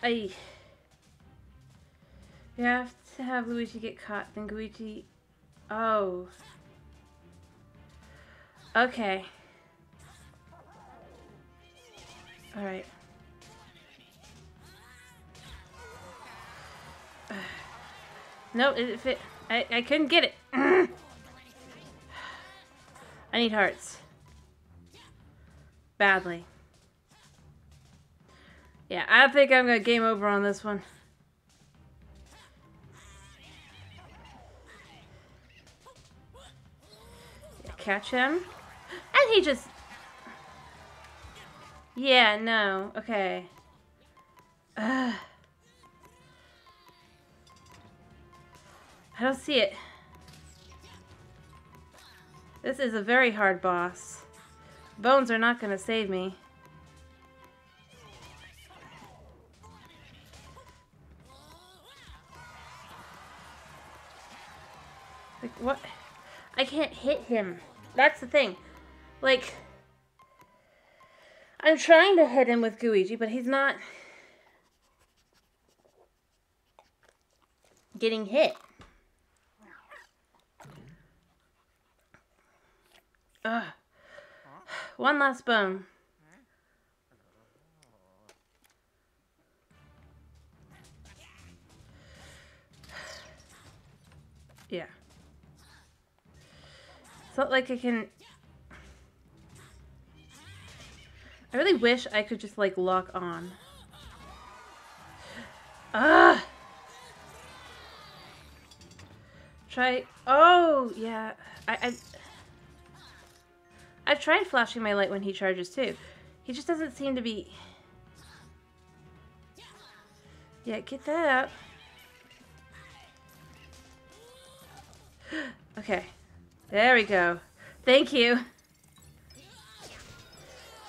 I... You have to have Luigi get caught, then Luigi... Oh. Okay. Alright. no, it fit. I, I couldn't get it. I need hearts. Badly. Yeah, I think I'm gonna game over on this one. Catch him. And he just yeah, no. Okay. Ugh. I don't see it. This is a very hard boss. Bones are not going to save me. Like, what? I can't hit him. That's the thing. Like... I'm trying to hit him with Gooigi, but he's not getting hit. Ugh. One last bone. It's not like I can... I really wish I could just, like, lock on. Ah! Try... Oh, yeah. I, I... I've tried flashing my light when he charges, too. He just doesn't seem to be... Yeah, get that okay. There we go. Thank you.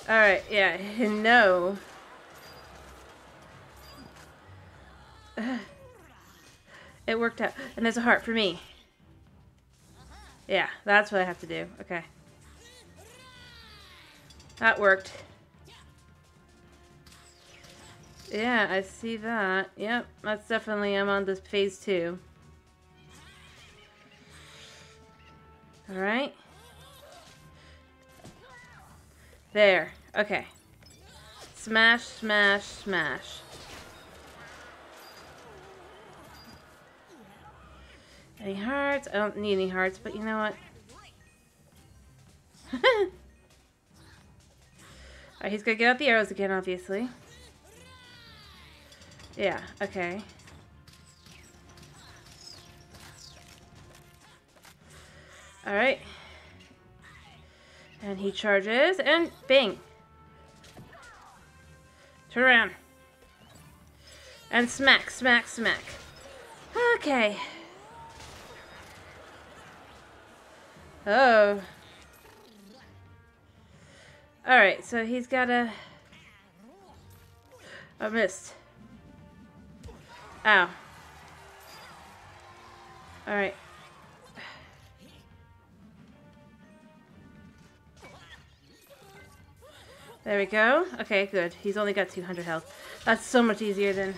Alright, yeah, no. It worked out. And there's a heart for me. Yeah, that's what I have to do. Okay. That worked. Yeah, I see that. Yep, that's definitely, I'm on this phase two. Alright. There. Okay. Smash, smash, smash. Any hearts? I don't need any hearts, but you know what? Alright, he's gonna get out the arrows again, obviously. Yeah, okay. Alright. And he charges, and bing! Turn around. And smack, smack, smack. Okay. Oh. Alright, so he's got a... I missed. Ow. Alright. There we go. Okay, good. He's only got 200 health. That's so much easier than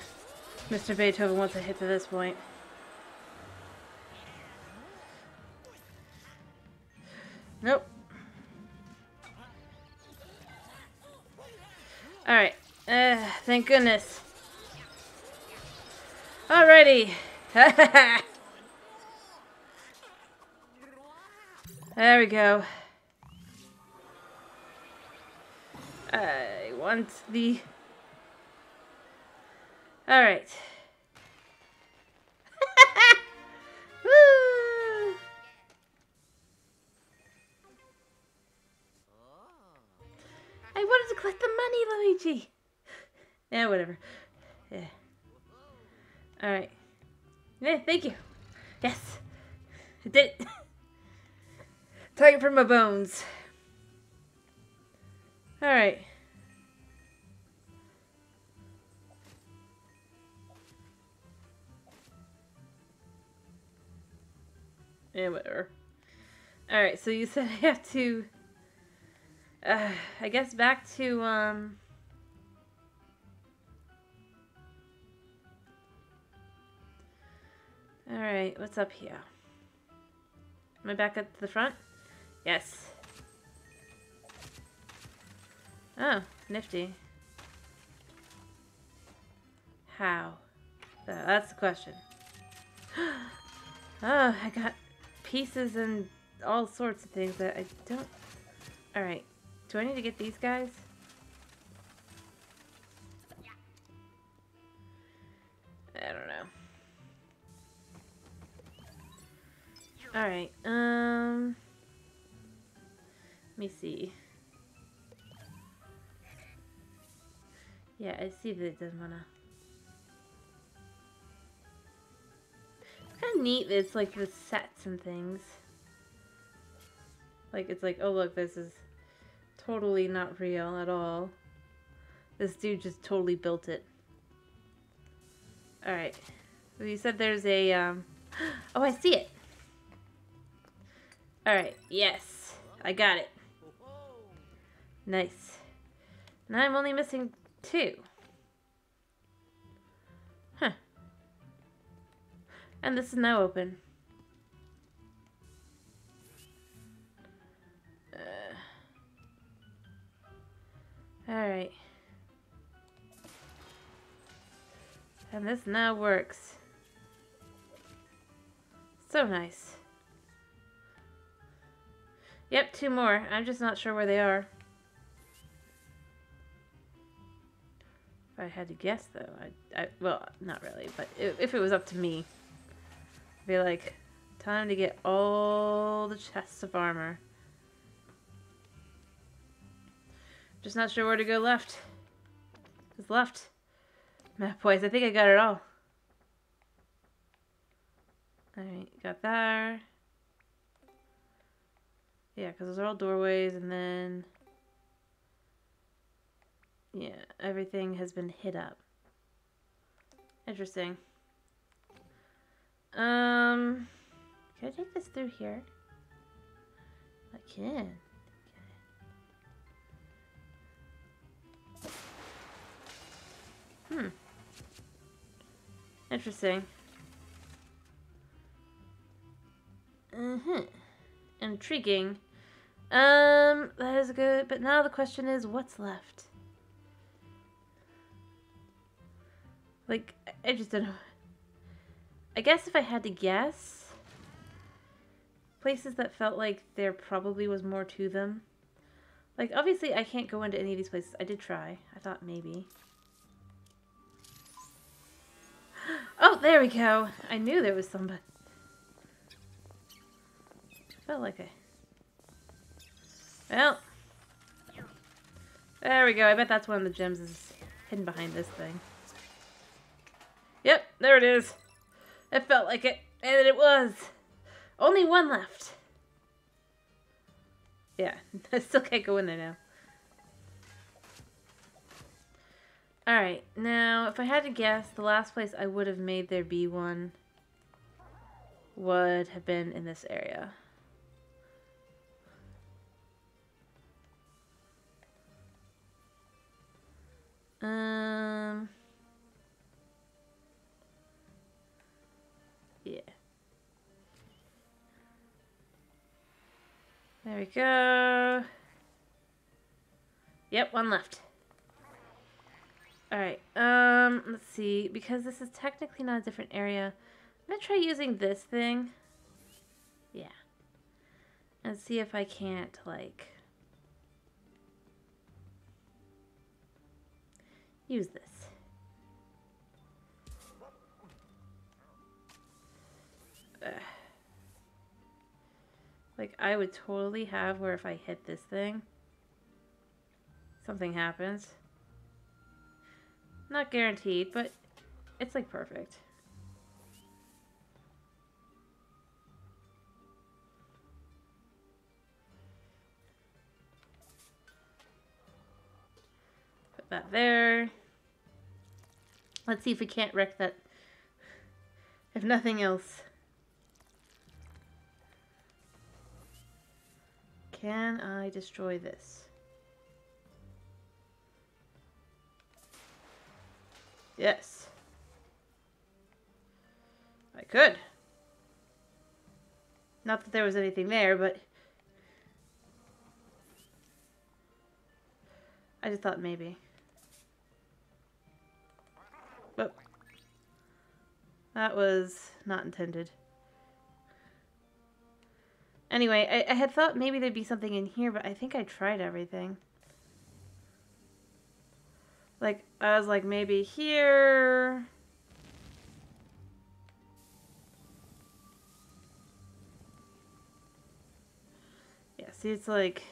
Mr. Beethoven once I hit to this point. Nope. Alright. Uh, thank goodness. Alrighty. there we go. I want the... Alright. I wanted to collect the money, Luigi. Yeah, whatever. Yeah. Alright. Yeah, thank you. Yes. I did it. Time for my bones. Alright. Yeah, whatever. Alright, so you said I have to... Uh, I guess back to, um... Alright, what's up here? Am I back at the front? Yes. Oh, nifty. How? That's the question. Oh, I got pieces and all sorts of things that I don't... Alright. Do I need to get these guys? I don't know. Alright, um... Let me see. Yeah, I see that it doesn't wanna... It's kind of neat that it's like the sets and things. Like, it's like, oh look, this is totally not real at all. This dude just totally built it. Alright. So you said there's a, um... Oh, I see it! Alright, yes. I got it. Nice. Now I'm only missing two. Huh. And this is now open. Uh, Alright. And this now works. So nice. Yep, two more. I'm just not sure where they are. If I had to guess, though, I, I well, not really, but if, if it was up to me, I'd be like, time to get all the chests of armor. Just not sure where to go left. What's left? Map boys, I think I got it all. Alright, got there. Yeah, because those are all doorways, and then... Yeah, everything has been hit up. Interesting. Um, can I take this through here? I can. Hmm. Interesting. Mm-hmm. Intriguing. Um, that is good. But now the question is, what's left? Like, I just don't know. I guess if I had to guess, places that felt like there probably was more to them. Like, obviously, I can't go into any of these places. I did try. I thought maybe. Oh, there we go. I knew there was somebody. Felt like a... Well. There we go. I bet that's one of the gems is hidden behind this thing. There it is. It felt like it. And it was. Only one left. Yeah, I still can't go in there now. Alright, now if I had to guess, the last place I would have made there be one would have been in this area. Um... There we go. Yep, one left. Alright, um, let's see. Because this is technically not a different area, I'm going to try using this thing. Yeah. And see if I can't, like... Use this. Ugh. Like, I would totally have where if I hit this thing, something happens. Not guaranteed, but it's like perfect. Put that there. Let's see if we can't wreck that. If nothing else. Can I destroy this? Yes. I could. Not that there was anything there, but... I just thought maybe. But... That was not intended. Anyway, I, I had thought maybe there'd be something in here, but I think I tried everything. Like, I was like, maybe here. Yeah, see, it's like...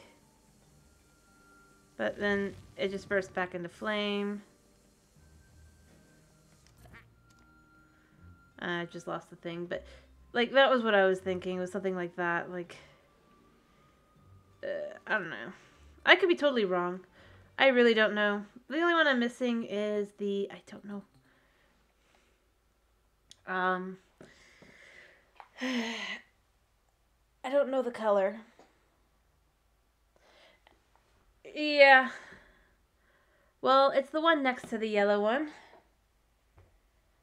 But then it just burst back into flame. I just lost the thing, but like that was what I was thinking was something like that. Like, uh, I don't know. I could be totally wrong. I really don't know. The only one I'm missing is the I don't know. Um I don't know the color. Yeah. Well, it's the one next to the yellow one.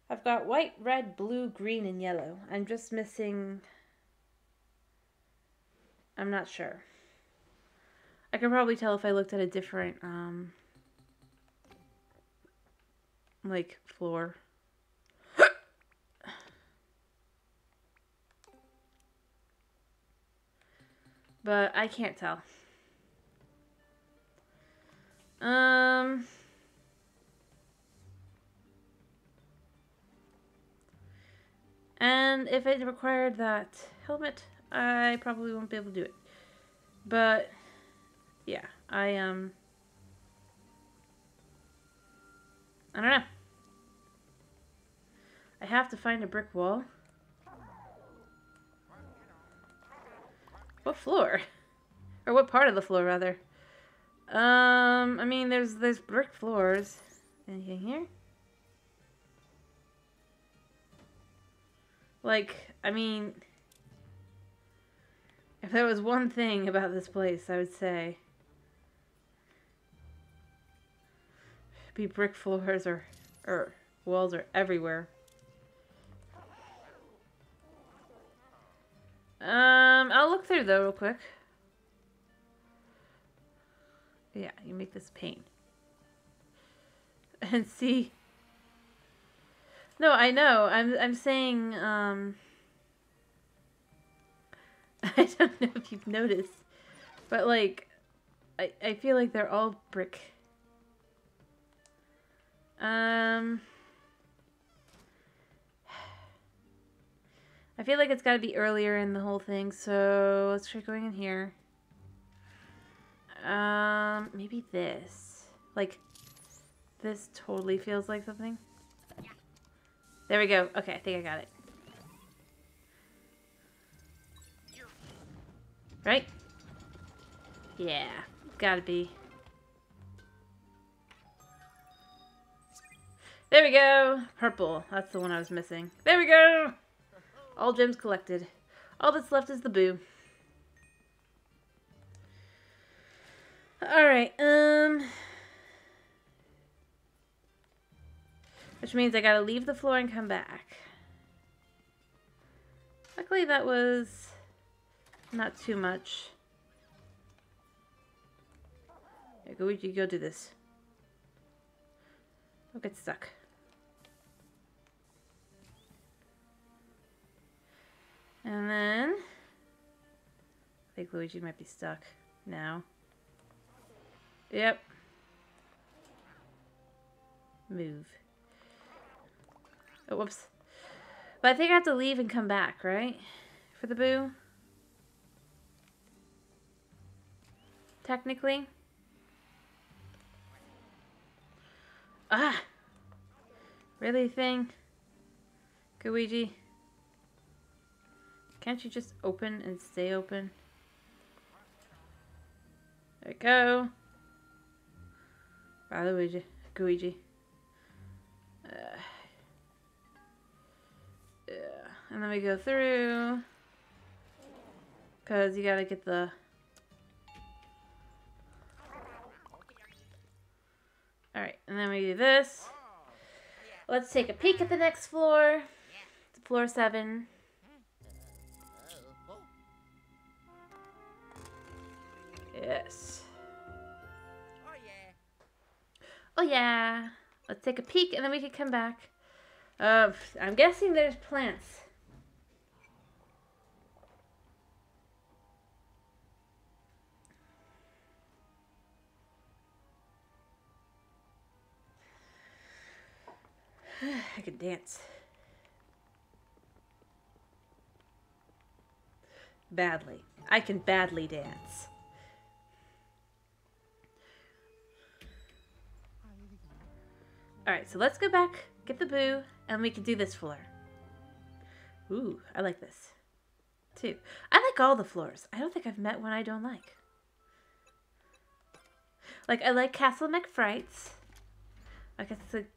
I've got white, red, blue, green, and yellow. I'm just missing... I'm not sure. I could probably tell if I looked at a different, um, like, floor. but I can't tell. Um... And if it required that helmet, I probably won't be able to do it. But, yeah, I, um... I don't know. I have to find a brick wall. What floor? Or what part of the floor, rather? Um, I mean, there's there's brick floors. Anything here? Like, I mean, if there was one thing about this place, I would say be brick floors or or walls are everywhere. Um, I'll look through though real quick. Yeah, you make this pane. And see. No, I know. I'm I'm saying um I don't know if you've noticed, but like I I feel like they're all brick. Um I feel like it's got to be earlier in the whole thing, so let's try going in here. Um, maybe this. Like, this totally feels like something. There we go. Okay, I think I got it. Right? Yeah, gotta be. There we go! Purple. That's the one I was missing. There we go! All gems collected. All that's left is the boo. Alright, um... Which means I gotta leave the floor and come back. Luckily that was not too much. Here, go, you go do this. Don't get stuck. And then, I think Luigi might be stuck now. Yep. Move. Oh, whoops. But I think I have to leave and come back, right? For the boo? Technically. Ah! Really, thing? Gooigi? Can't you just open and stay open? There we go. Bye, Luigi. Gooigi. Uh, And then we go through. Because you gotta get the... Alright, and then we do this. Let's take a peek at the next floor. It's Floor 7. Yes. Oh yeah. Let's take a peek and then we can come back. Uh, I'm guessing there's plants. Dance. Badly. I can badly dance. Alright, so let's go back, get the boo, and we can do this floor. Ooh, I like this. Too. I like all the floors. I don't think I've met one I don't like. Like, I like Castle MacFrights. I guess it's a...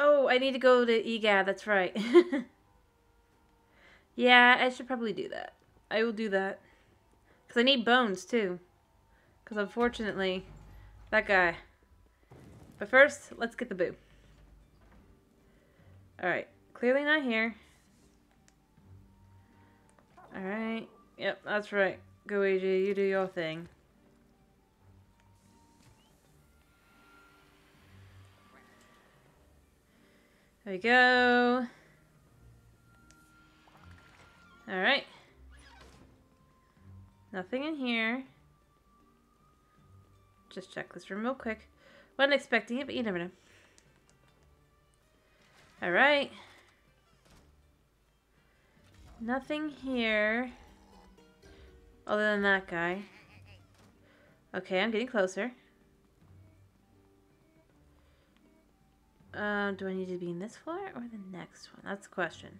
Oh, I need to go to EGAD, that's right. yeah, I should probably do that. I will do that. Because I need bones, too. Because unfortunately, that guy... But first, let's get the boo. Alright, clearly not here. Alright, yep, that's right. Go AJ, you do your thing. There we go. Alright. Nothing in here. Just check this room real quick. Wasn't expecting it, but you never know. Alright. Nothing here. Other than that guy. Okay, I'm getting closer. Uh, do I need to be in this floor or the next one? That's the question.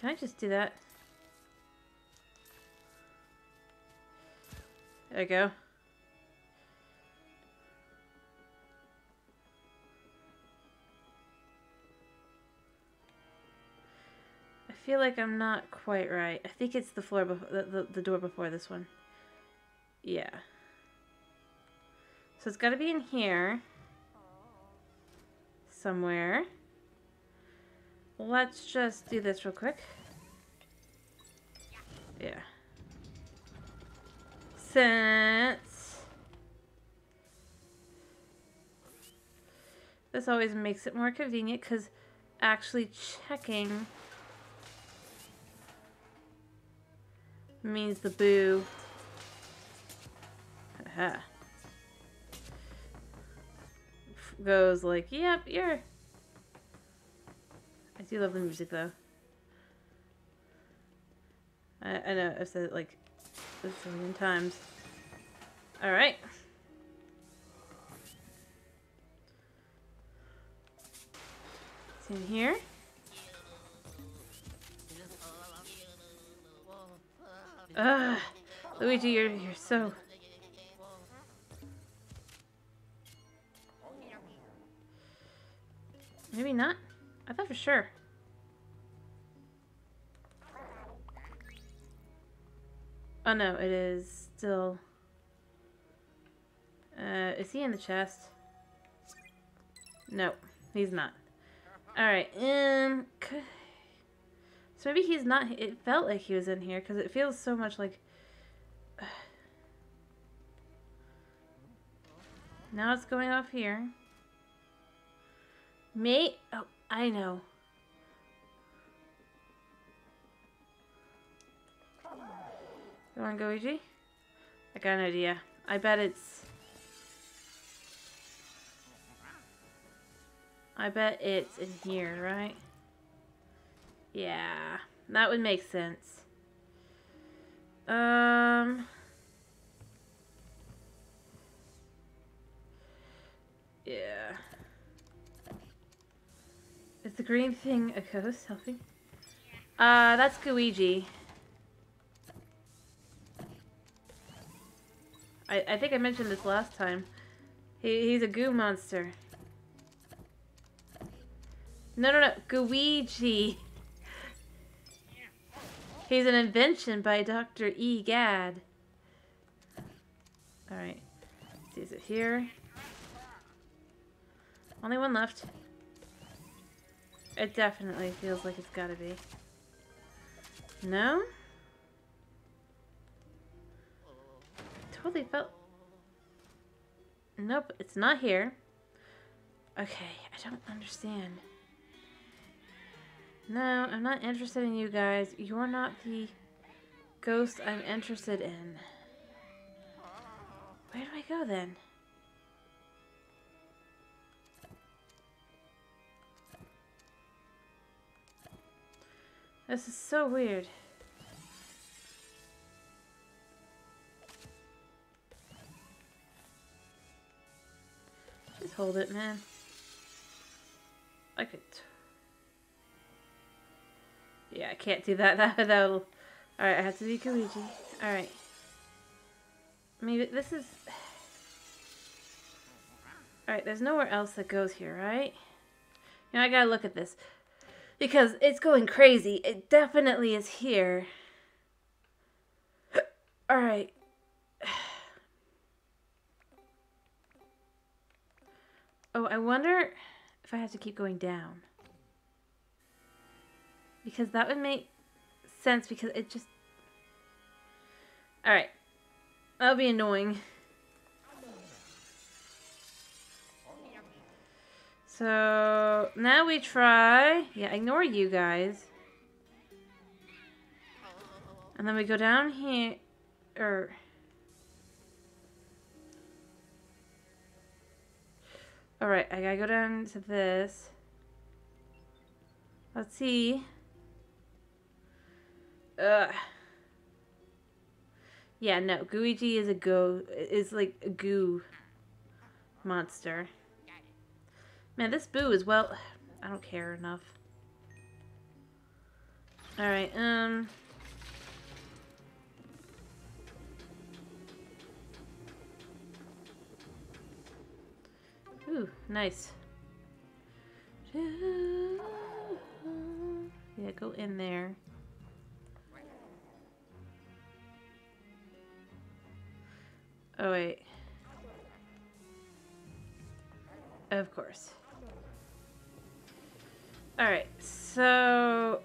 Can I just do that? There we go. Feel like I'm not quite right. I think it's the floor the, the, the door before this one. Yeah. So it's got to be in here somewhere. Let's just do this real quick. Yeah. Since this always makes it more convenient because actually checking means the boo goes like, yep, you're I do love the music though. I, I know, I've said it like a million times. Alright. It's in here. Ugh. Luigi, you're, you're so... Maybe not. I thought for sure. Oh no, it is still... Uh, is he in the chest? No, he's not. Alright, um... So maybe he's not... It felt like he was in here, because it feels so much like... now it's going off here. Mate... Oh, I know. You wanna go, EG? I got an idea. I bet it's... I bet it's in here, right? Yeah, that would make sense. Um... Yeah. Is the green thing a ghost helping? Uh, that's Gooigi. I, I think I mentioned this last time. He, he's a goo monster. No, no, no. Gooigi. He's an invention by Dr. E. Gadd. Alright. Is it here? Only one left. It definitely feels like it's gotta be. No? Totally felt... Nope, it's not here. Okay, I don't understand. No, I'm not interested in you guys. You're not the ghost I'm interested in. Where do I go then? This is so weird. Just hold it, man. I could... Yeah, I can't do that. that that'll... Alright, I have to be Luigi. Alright. Maybe this is... Alright, there's nowhere else that goes here, right? You know, I gotta look at this. Because it's going crazy. It definitely is here. Alright. Oh, I wonder if I have to keep going down. Because that would make sense because it just... Alright. That'll be annoying. So now we try. Yeah, ignore you guys. And then we go down here. Or. Alright, I gotta go down to this. Let's see. Ugh. Yeah, no. Gooigi is a go is like a goo monster. Man, this boo is well I don't care enough. Alright, um Ooh, nice. Yeah, go in there. Oh, wait. Of course. Alright, so...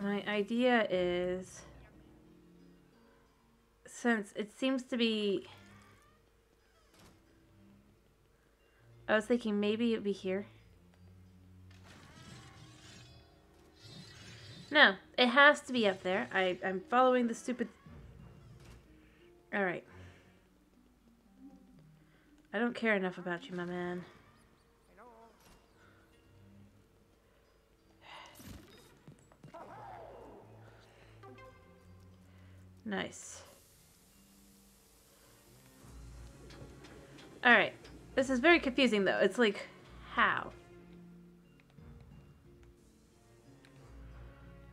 My idea is... Since it seems to be... I was thinking maybe it'd be here. No, it has to be up there. I, I'm following the stupid... Alright. I don't care enough about you, my man. Nice. Alright. This is very confusing, though. It's like, how?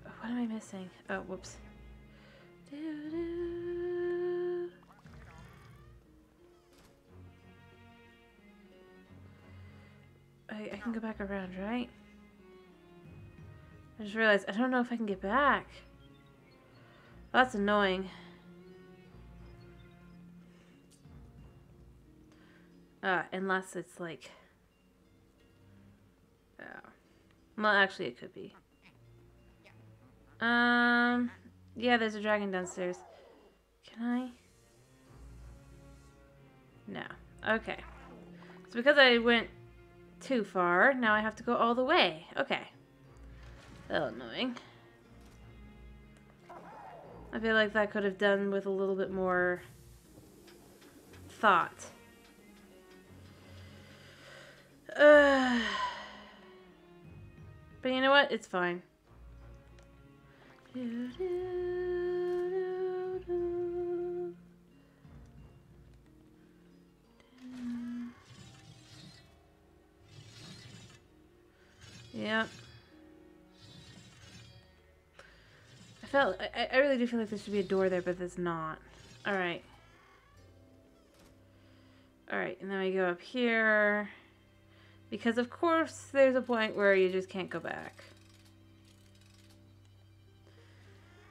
What am I missing? Oh, whoops. Can go back around, right? I just realized I don't know if I can get back. That's annoying. Uh, unless it's like... Oh. Well, actually it could be. Um, yeah, there's a dragon downstairs. Can I? No. Okay. It's because I went too far. Now I have to go all the way. Okay. A little annoying. I feel like that could have done with a little bit more thought. Uh, but you know what? It's fine. Yeah. I felt, I, I really do feel like there should be a door there, but there's not. Alright. Alright, and then we go up here. Because of course there's a point where you just can't go back.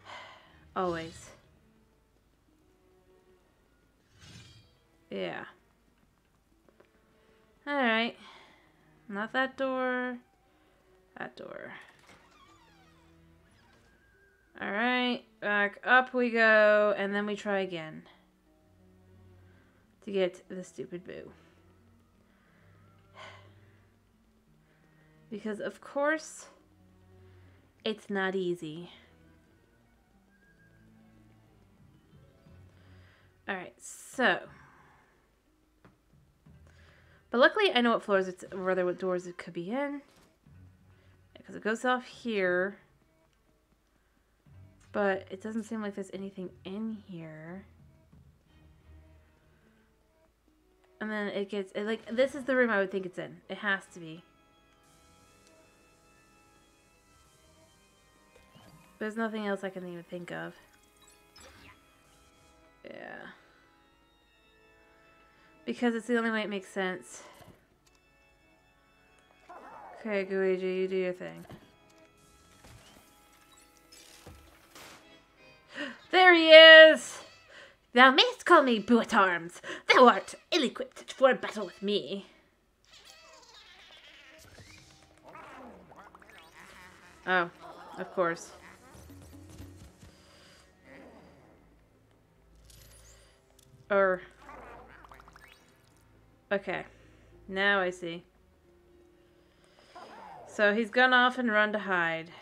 Always. Yeah. Alright. Not that door. That door. Alright. Back up we go. And then we try again. To get the stupid boo. Because of course, it's not easy. Alright, so. But luckily I know what floors it's, or rather what doors it could be in. Because it goes off here. But it doesn't seem like there's anything in here. And then it gets, it like, this is the room I would think it's in. It has to be. There's nothing else I can even think of. Yeah. Because it's the only way it makes sense. Okay, Gooigi, you do your thing. there he is! Thou mayst call me Boo at Arms. Thou art ill-equipped for a battle with me. Oh, of course. Or... Okay. Now I see. So he's gone off and run to hide.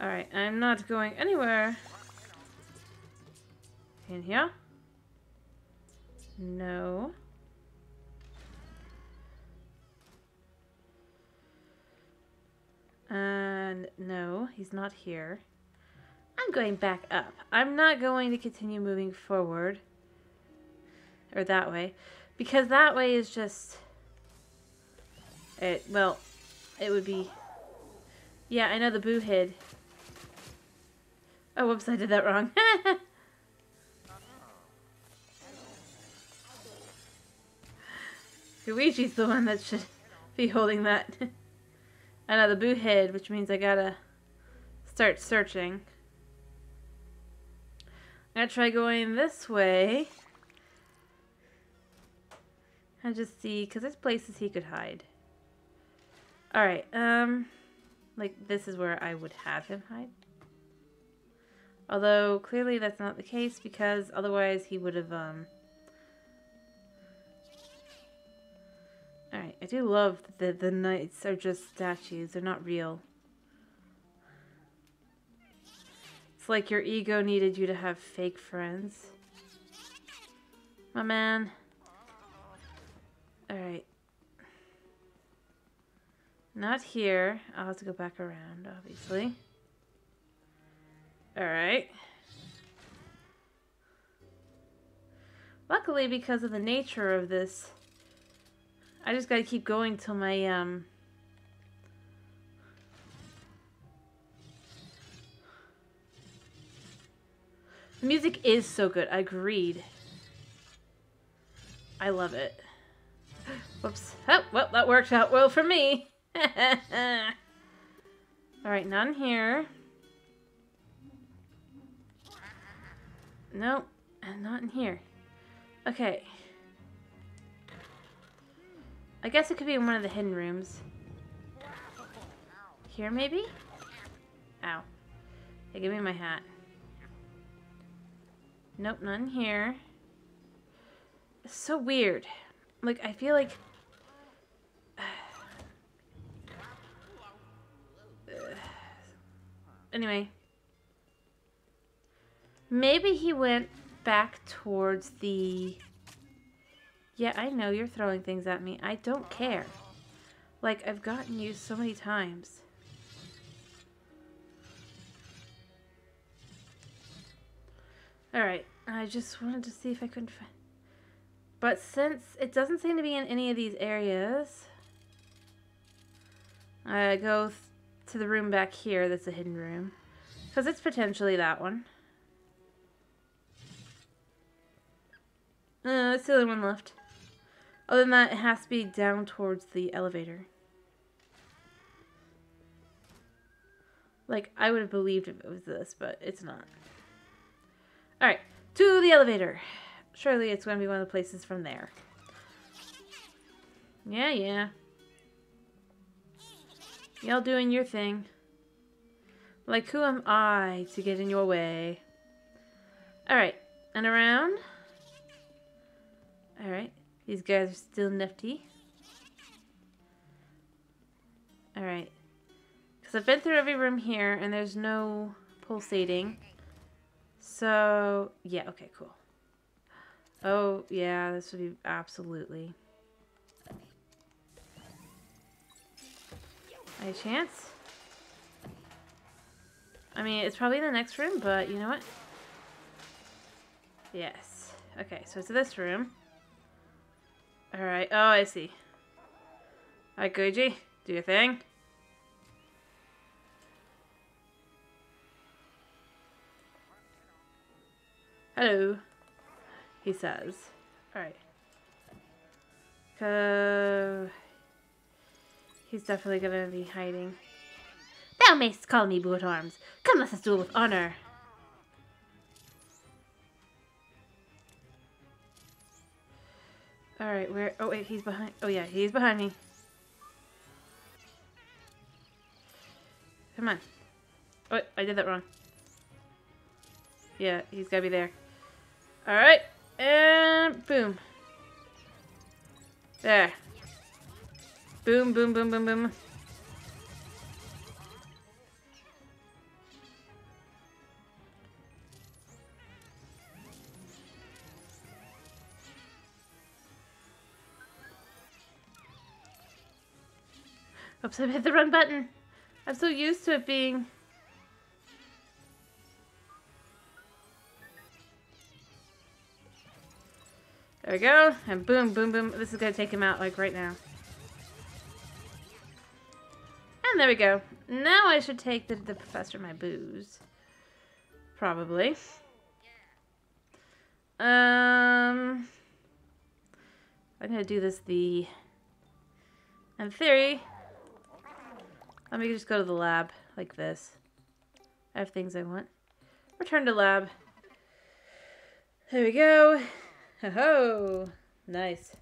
Alright, I'm not going anywhere. In here? No. And no, he's not here. I'm going back up. I'm not going to continue moving forward. Or that way. Because that way is just... It, well, it would be... Yeah, I know the boo hid. Oh, whoops, I did that wrong. Luigi's the one that should be holding that. I know the boo hid, which means I gotta start searching. I'm gonna try going this way. And just see, because there's places he could hide. Alright, um, like this is where I would have him hide. Although, clearly that's not the case because otherwise he would have, um... Alright, I do love that the knights are just statues. They're not real. It's like your ego needed you to have fake friends. My man. Alright. Not here. I'll have to go back around, obviously. Alright. Luckily, because of the nature of this, I just gotta keep going till my, um... The music is so good. I agreed. I love it. Whoops. Oh, well, that worked out well for me. Alright, none here. Nope, and not in here. Okay. I guess it could be in one of the hidden rooms. Here, maybe? Ow. Hey, give me my hat. Nope, none here. It's so weird. Like, I feel like... anyway. Maybe he went back towards the... Yeah, I know you're throwing things at me. I don't care. Like, I've gotten you so many times. Alright, I just wanted to see if I couldn't find... But since it doesn't seem to be in any of these areas, I go to the room back here that's a hidden room. Because it's potentially that one. Uh, it's the only one left. Other than that, it has to be down towards the elevator. Like, I would have believed if it was this, but it's not. Alright, to the elevator. Surely it's going to be one of the places from there. Yeah, yeah. Y'all doing your thing. Like, who am I to get in your way? Alright, and around... Alright. These guys are still nifty. Alright. Because I've been through every room here, and there's no pulsating. So, yeah, okay, cool. Oh, yeah, this would be absolutely. Any chance? I mean, it's probably in the next room, but you know what? Yes. Okay, so it's this room. Alright, oh, I see. Alright, Gooigi, do your thing. Hello, he says. Alright. Uh, he's definitely gonna be hiding. Thou mayst call me boot arms. Come, let us duel with honor. Alright, where? Oh, wait, he's behind. Oh, yeah, he's behind me. Come on. Oh, I did that wrong. Yeah, he's gotta be there. Alright, and boom. There. Boom, boom, boom, boom, boom. Oops, I hit the run button. I'm so used to it being... There we go. And boom, boom, boom. This is going to take him out, like, right now. And there we go. Now I should take the, the professor my booze. Probably. Um... I'm going to do this the... In theory, let me just go to the lab like this. I have things I want. Return to lab. There we go. Ho ho! Nice.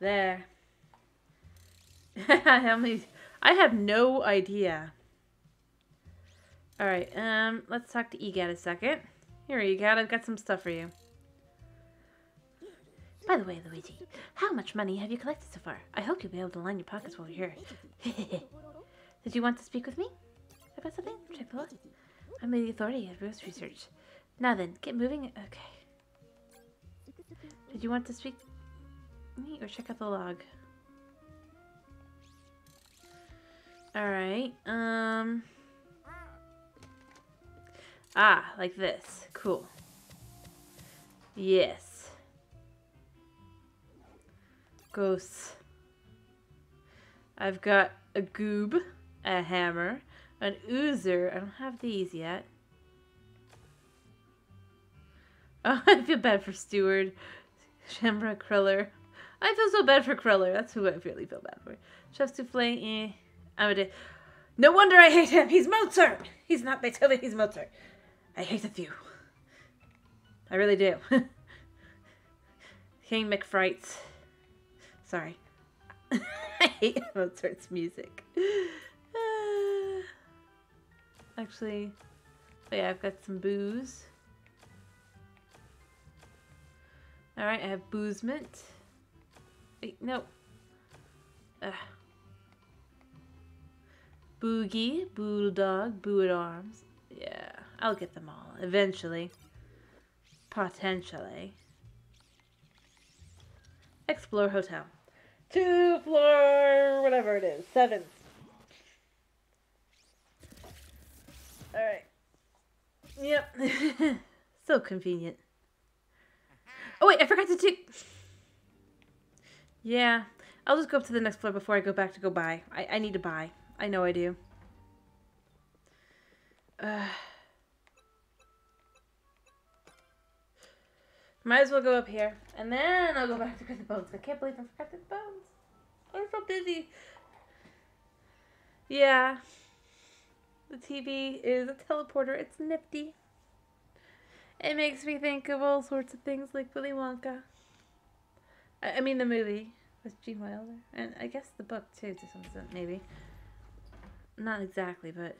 There. How many? I have no idea. Alright, um, let's talk to EGAT a second. Here, EGAT, I've got some stuff for you. By the way, Luigi, how much money have you collected so far? I hope you'll be able to line your pockets while you're here. Did you want to speak with me? About something? The I'm the authority of Rose Research. Now then, get moving. Okay. Did you want to speak me or check out the log? Alright, um... Ah, like this. Cool. Yes. Ghosts. I've got a goob, a hammer, an oozer. I don't have these yet. Oh, I feel bad for Steward. Chambrea Cruller. I feel so bad for Cruller. That's who I really feel bad for. Chef Soulffé, eh. Amadeus. No wonder I hate him. He's Mozart. He's not Beethoven. He's Mozart. I hate the few. I really do. King MacFrights. Sorry. I hate Mozart's music. Uh, actually, oh yeah, I've got some booze. Alright, I have boozement. Wait, no. Uh. Boogie, Bulldog, Boo at Arms. Yeah, I'll get them all. Eventually. Potentially. Explore Hotel two floor, whatever it is, seventh. All right. Yep. so convenient. Oh wait, I forgot to take. Yeah, I'll just go up to the next floor before I go back to go buy. I, I need to buy. I know I do. Uh, might as well go up here. And then I'll go back to get the bones. I can't believe I forgot the bones. I'm so busy. Yeah. The TV is a teleporter. It's nifty. It makes me think of all sorts of things like Willy Wonka. I, I mean the movie with Gene Wilder. And I guess the book too to some extent maybe. Not exactly, but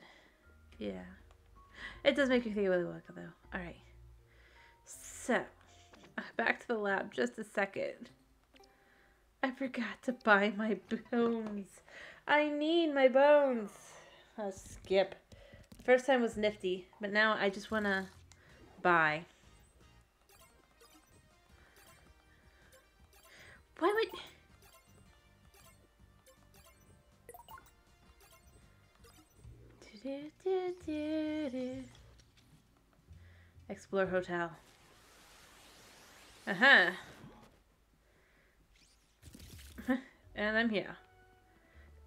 yeah. It does make me think of Willy Wonka though. Alright. So back to the lab just a second. I forgot to buy my bones. I need my bones. I'll skip. First time was nifty, but now I just want to buy. Why would... Explore Hotel. Uh-huh. and I'm here.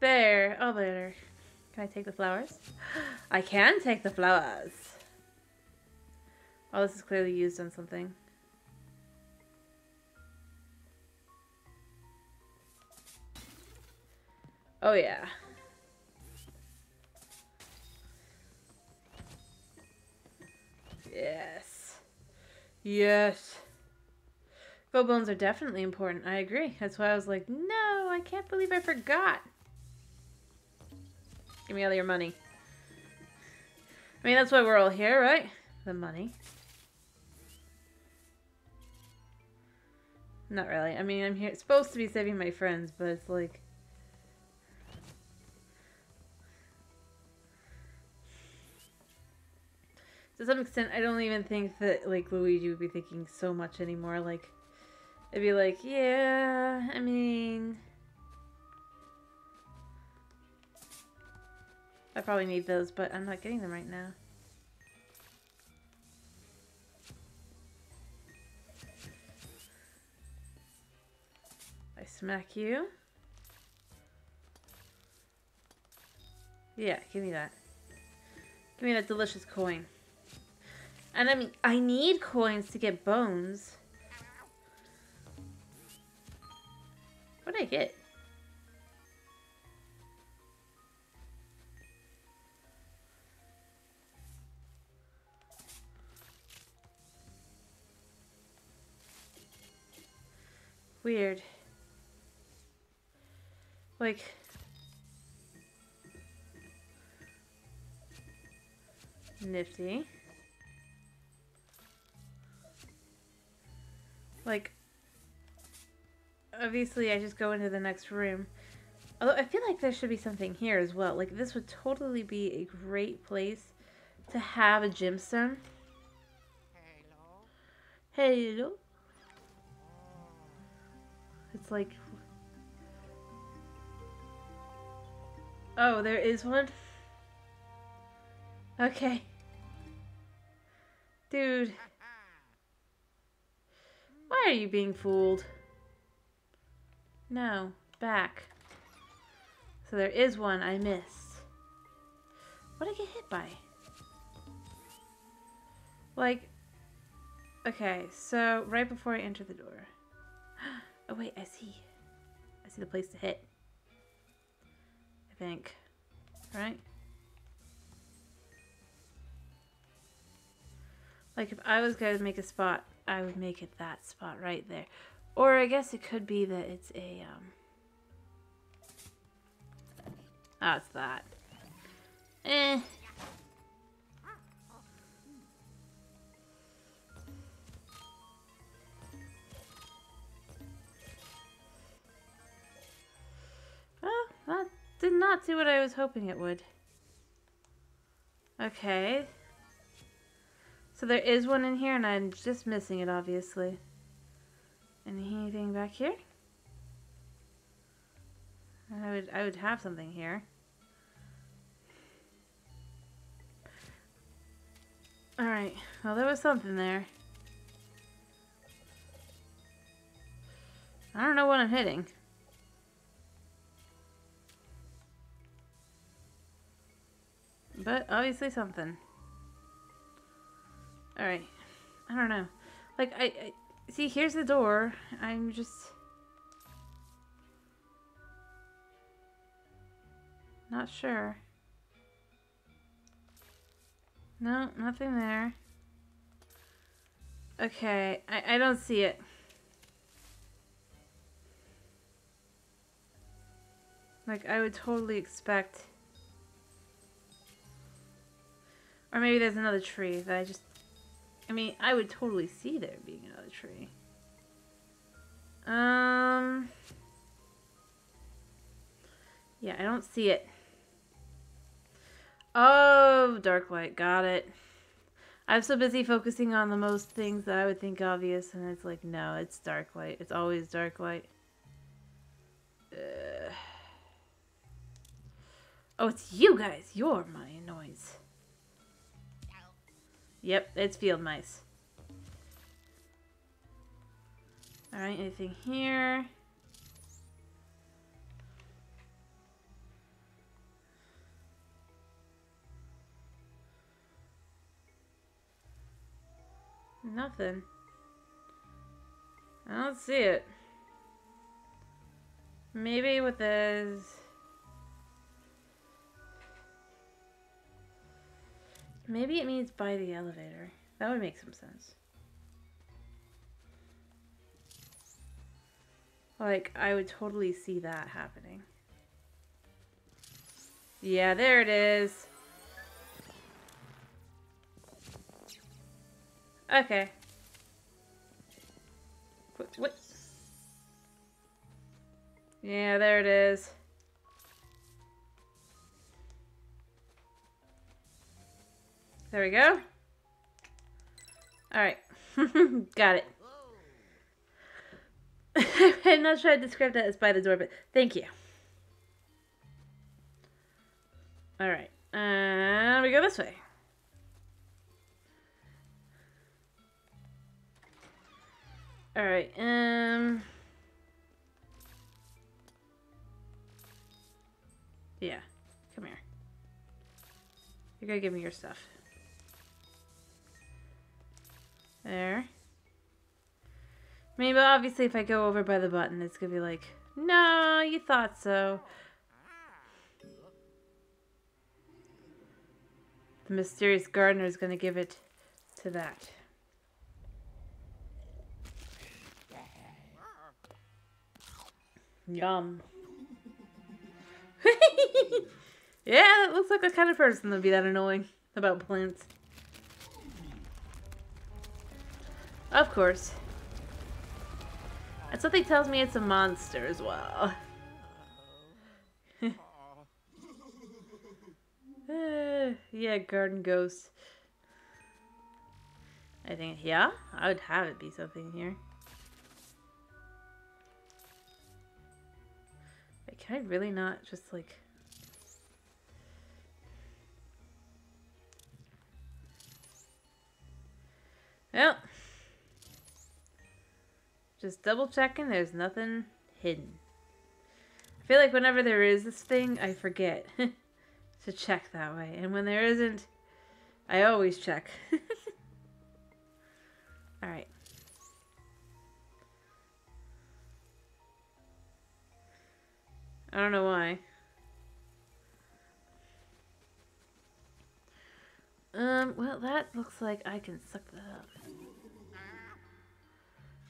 There. Oh, there. Can I take the flowers? I can take the flowers. Oh, this is clearly used on something. Oh, yeah. Yes. Yes. Bow bones are definitely important. I agree. That's why I was like, no, I can't believe I forgot. Give me all your money. I mean, that's why we're all here, right? The money. Not really. I mean, I'm here supposed to be saving my friends, but it's like to some extent, I don't even think that like Luigi would be thinking so much anymore. Like, it'd be like, yeah, I mean, I probably need those, but I'm not getting them right now. I smack you. Yeah, give me that. Give me that delicious coin. And I mean, I need coins to get bones. What did I get? Weird. Like... Nifty. Like, obviously I just go into the next room. Although I feel like there should be something here as well. Like, this would totally be a great place to have a gemstone. Hello. Hello. It's like... Oh, there is one? Okay. Dude. Why are you being fooled? No, back. So there is one I missed. What did I get hit by? Like, okay, so right before I enter the door. Oh wait, I see. I see the place to hit. I think. Right? Like if I was going to make a spot I would make it that spot right there. Or I guess it could be that it's a, um... It's that. Eh. Well, that did not do what I was hoping it would. Okay. So there is one in here, and I'm just missing it, obviously. Anything back here? I would, I would have something here. Alright, well there was something there. I don't know what I'm hitting. But obviously something. Alright. I don't know. Like, I, I... See, here's the door. I'm just... Not sure. No, nothing there. Okay, I, I don't see it. Like, I would totally expect... Or maybe there's another tree that I just I mean, I would totally see there being another tree. Um... Yeah, I don't see it. Oh, dark light. Got it. I'm so busy focusing on the most things that I would think obvious, and it's like, no, it's dark light. It's always dark light. Uh... Oh, it's you guys. You're my annoyance. Yep, it's field mice. Alright, anything here? Nothing. I don't see it. Maybe with this... Maybe it means by the elevator. That would make some sense. Like, I would totally see that happening. Yeah, there it is. Okay. What? Yeah, there it is. There we go. Alright. Got it. I'm not sure I described that as by the door, but thank you. Alright. Uh, we go this way. Alright, um... Yeah, come here. You're gonna give me your stuff. There. I mean, but obviously if I go over by the button, it's gonna be like, no, you thought so. The mysterious gardener is gonna give it to that. Yum. yeah, that looks like the kind of person that'd be that annoying about plants. Of course. And something tells me it's a monster as well. yeah, garden ghost. I think, yeah, I would have it be something here. Wait, can I really not just like... Well, just double checking there's nothing hidden. I feel like whenever there is this thing, I forget to check that way. And when there isn't, I always check. Alright. I don't know why. Um, well, that looks like I can suck that up.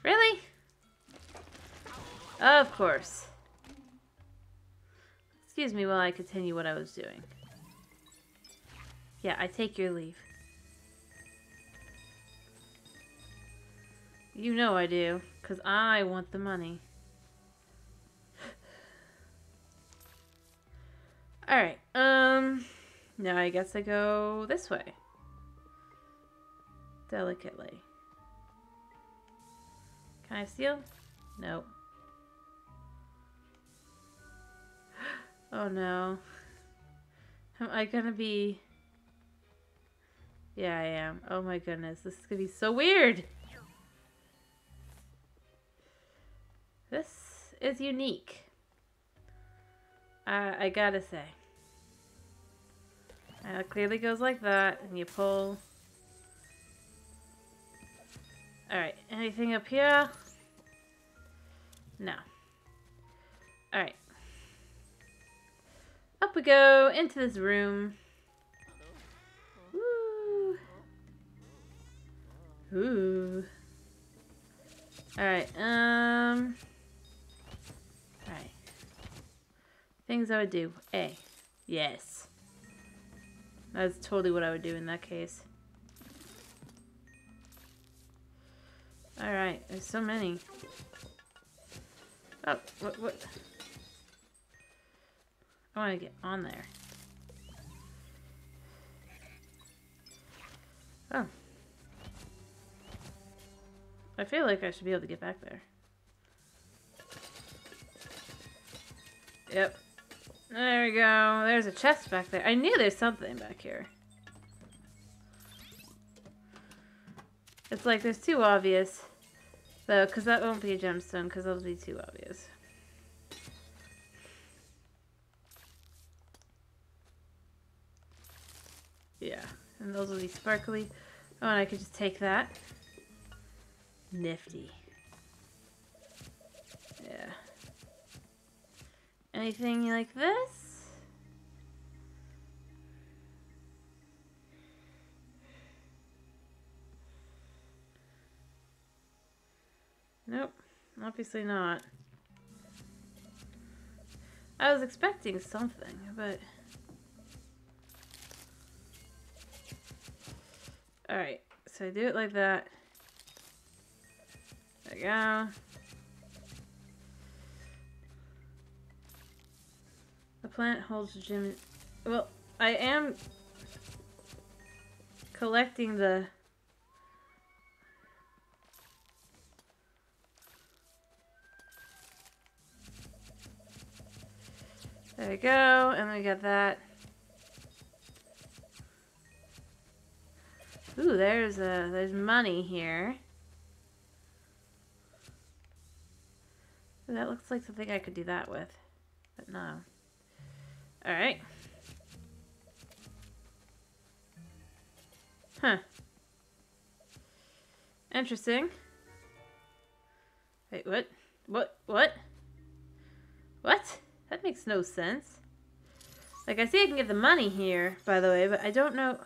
Really? Of course. Excuse me while I continue what I was doing. Yeah, I take your leave. You know I do, because I want the money. Alright, um... Now I guess I go this way. Delicately. Can I steal? Nope. Oh no. Am I gonna be... Yeah, I am. Oh my goodness. This is gonna be so weird! This is unique. Uh, I gotta say. Uh, it clearly goes like that, and you pull. Alright, anything up here? No. Alright. Up we go, into this room. Woo! Ooh. Alright, um... Alright. Things I would do. A. Yes. That's totally what I would do in that case. Alright, there's so many. Oh, what, what? I want to get on there. Oh. I feel like I should be able to get back there. Yep. There we go. There's a chest back there. I knew there's something back here. It's like there's too obvious. Though, because that won't be a gemstone, because that'll be too obvious. Yeah, and those will be sparkly. Oh, and I could just take that. Nifty. Yeah. Anything like this? Nope, obviously not. I was expecting something, but... Alright, so I do it like that. There we go. The plant holds gem. Well, I am collecting the. There we go, and we got that. Ooh, there's a there's money here. That looks like something I could do that with, but no. All right. Huh. Interesting. Wait, what? What? What? What? That makes no sense. Like, I see I can get the money here, by the way, but I don't know...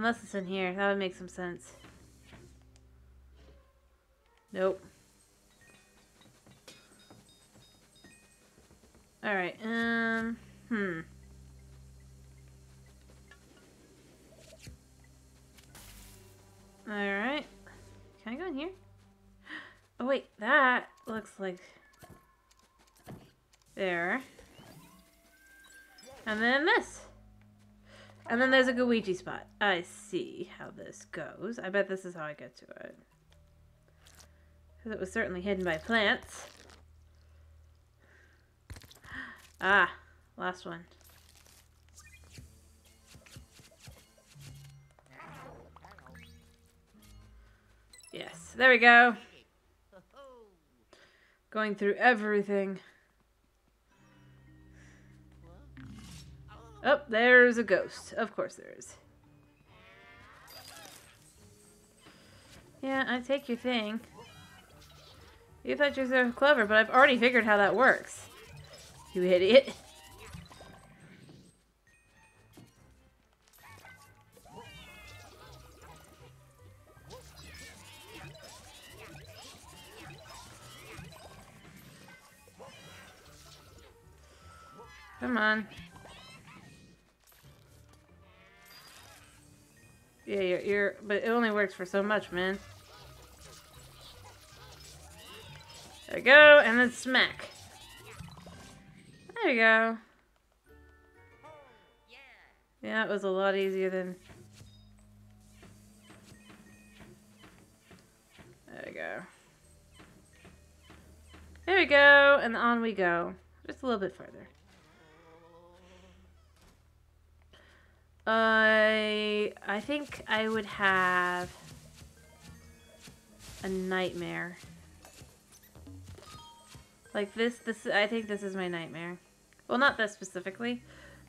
Unless it's in here. That would make some sense. Nope. Alright, um... Hmm. Alright. Can I go in here? Oh wait, that looks like... There. And then this. And then there's a Gooigi spot. I see how this goes. I bet this is how I get to it. Because it was certainly hidden by plants. Ah, last one. Yes, there we go. Going through everything. Oh, there's a ghost. Of course there is. Yeah, I take your thing. You thought you were so clever, but I've already figured how that works. You idiot. Come on. Yeah, you're, you're, but it only works for so much, man. There we go, and then smack. There you go. Yeah, it was a lot easier than... There we go. There we go, and on we go. Just a little bit further. I I think I would have a nightmare. Like this, this I think this is my nightmare. Well, not this specifically.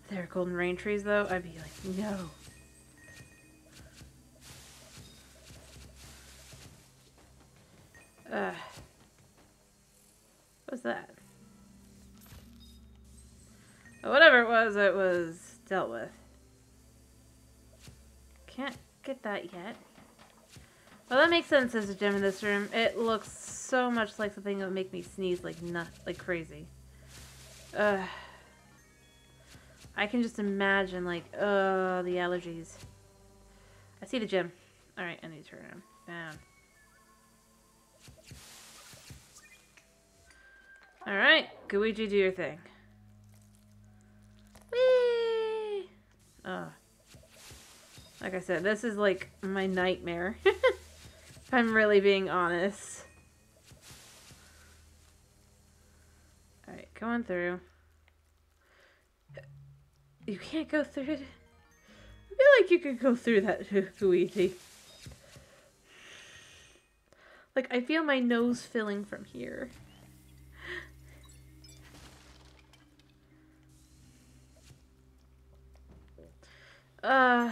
If there are golden rain trees, though, I'd be like, no. Ugh. What's that? Whatever it was, it was dealt with. Can't get that yet. Well, that makes sense as a gem in this room. It looks so much like something that would make me sneeze like not like crazy. Uh, I can just imagine like, uh, the allergies. I see the gem. All right, I need to turn him down. All right, Gooigi, do your thing. Whee! Oh. Like I said, this is like my nightmare. if I'm really being honest. Alright, going through. You can't go through it. I feel like you could go through that too easy. Like, I feel my nose filling from here. Uh...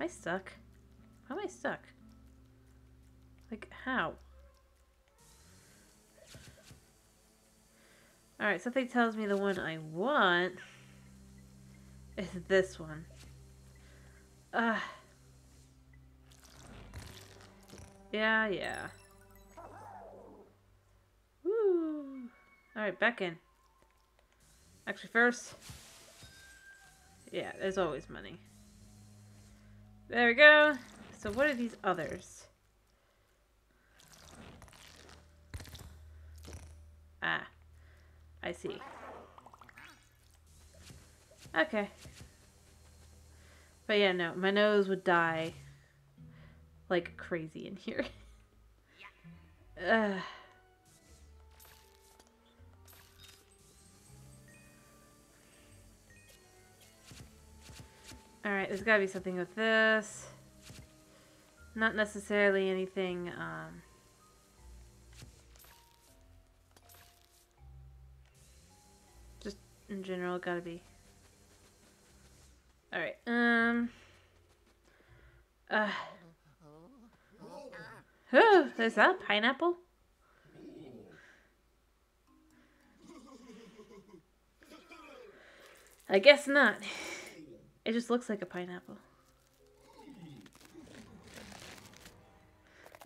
I stuck? How am I stuck? Like, how? Alright, something tells me the one I want is this one. Ah. Yeah, yeah. Woo. Alright, back in. Actually, first... Yeah, there's always money. There we go. So what are these others? Ah. I see. Okay. But yeah, no, my nose would die like crazy in here. Ugh. Alright, there's gotta be something with this. Not necessarily anything, um... Just in general, gotta be. Alright, um... Uh... Is that a pineapple? I guess not. It just looks like a pineapple.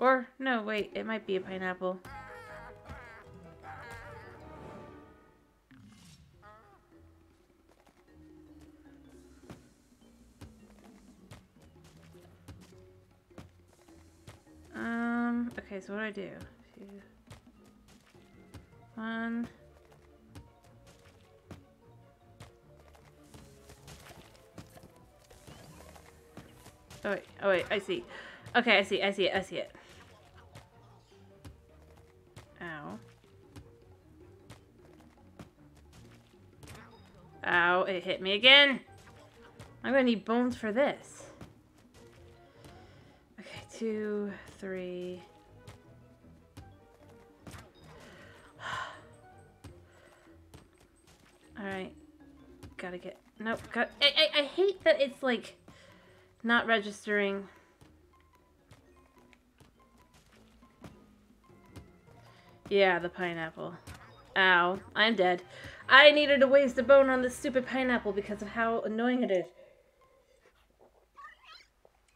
Or, no, wait, it might be a pineapple. Um, okay, so what do I do? One. Oh wait, oh wait, I see. Okay, I see, I see it, I see it. Ow. Ow, it hit me again. I'm gonna need bones for this. Okay, two, three. Alright. Gotta get... Nope, got... I, I, I hate that it's, like, not registering. Yeah, the pineapple. Ow, I'm dead. I needed to waste a bone on this stupid pineapple because of how annoying it is.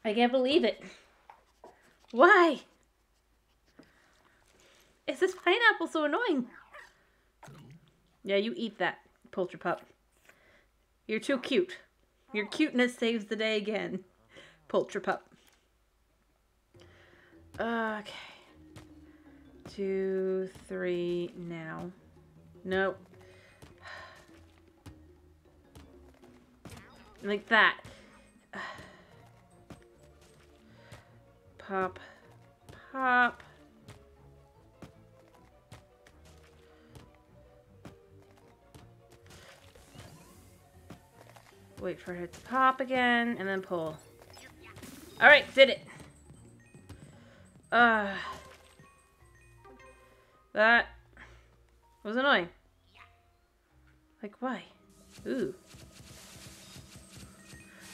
I can't believe it. Why? Is this pineapple so annoying? Yeah, you eat that, Polterpup. You're too cute. Your cuteness saves the day again, Polterpup. Okay. Two, three, now. Nope. Like that. Pop. Pop. Wait for it to pop again, and then pull. Alright, did it. Uh, that was annoying. Like, why? Ooh.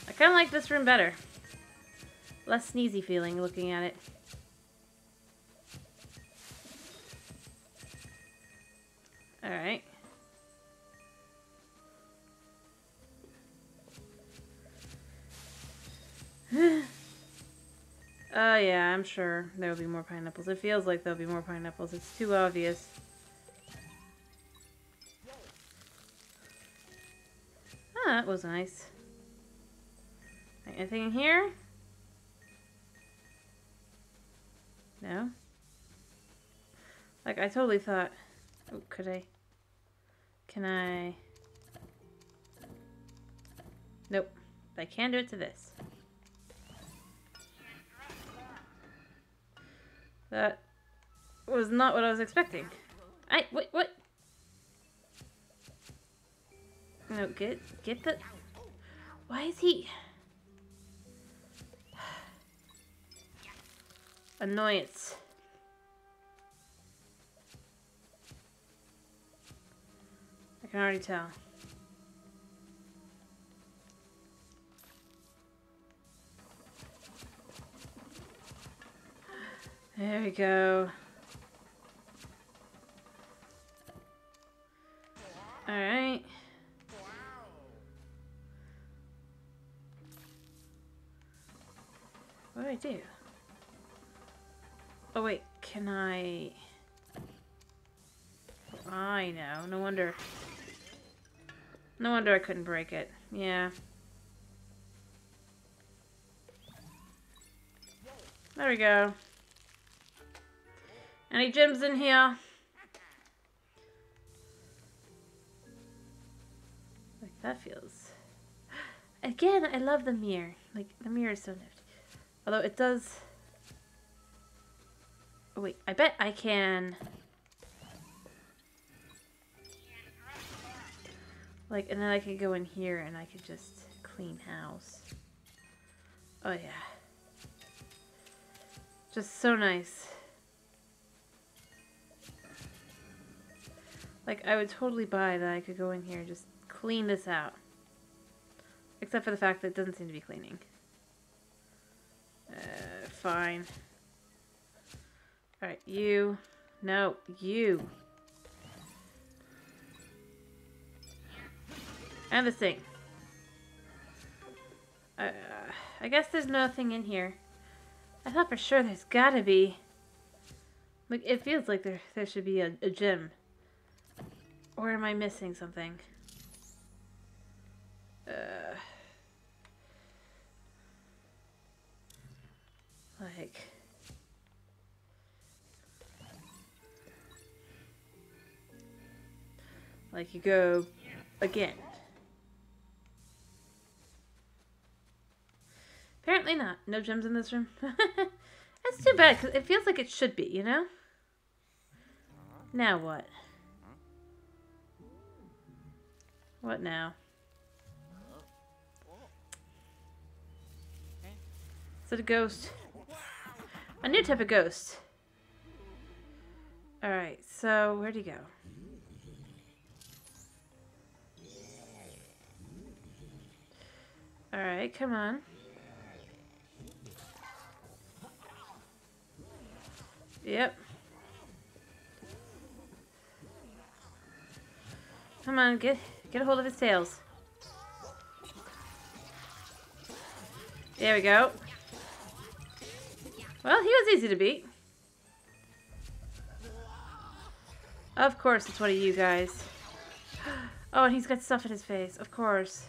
I kind of like this room better. Less sneezy feeling looking at it. Alright. Oh, uh, yeah, I'm sure there'll be more pineapples. It feels like there'll be more pineapples. It's too obvious. Ah, that was nice. Anything in here? No? Like, I totally thought... Oh, could I... Can I... Nope. I can do it to this. That was not what I was expecting. I wait, what? No, get get the. Why is he? Annoyance. I can already tell. There we go. Alright. What do I do? Oh wait, can I... I know, no wonder... No wonder I couldn't break it. Yeah. There we go. Any gems in here? Like that feels. Again, I love the mirror. Like the mirror is so nifty. Although it does. Oh wait, I bet I can. Like, and then I could go in here and I could just clean house. Oh yeah. Just so nice. Like, I would totally buy that I could go in here and just clean this out. Except for the fact that it doesn't seem to be cleaning. Uh, fine. Alright, you. No, you. And the sink. Uh, I guess there's nothing in here. I thought for sure there's gotta be. Like, it feels like there, there should be a, a gem. Or am I missing something? Uh, like... Like you go again. Apparently not. No gems in this room. That's too bad, because it feels like it should be, you know? Now what? What now? Is it a ghost? A new type of ghost. Alright, so where'd he go? Alright, come on. Yep. Come on, get get a hold of his tails. There we go. Well, he was easy to beat. Of course, it's one of you guys. Oh, and he's got stuff in his face. Of course.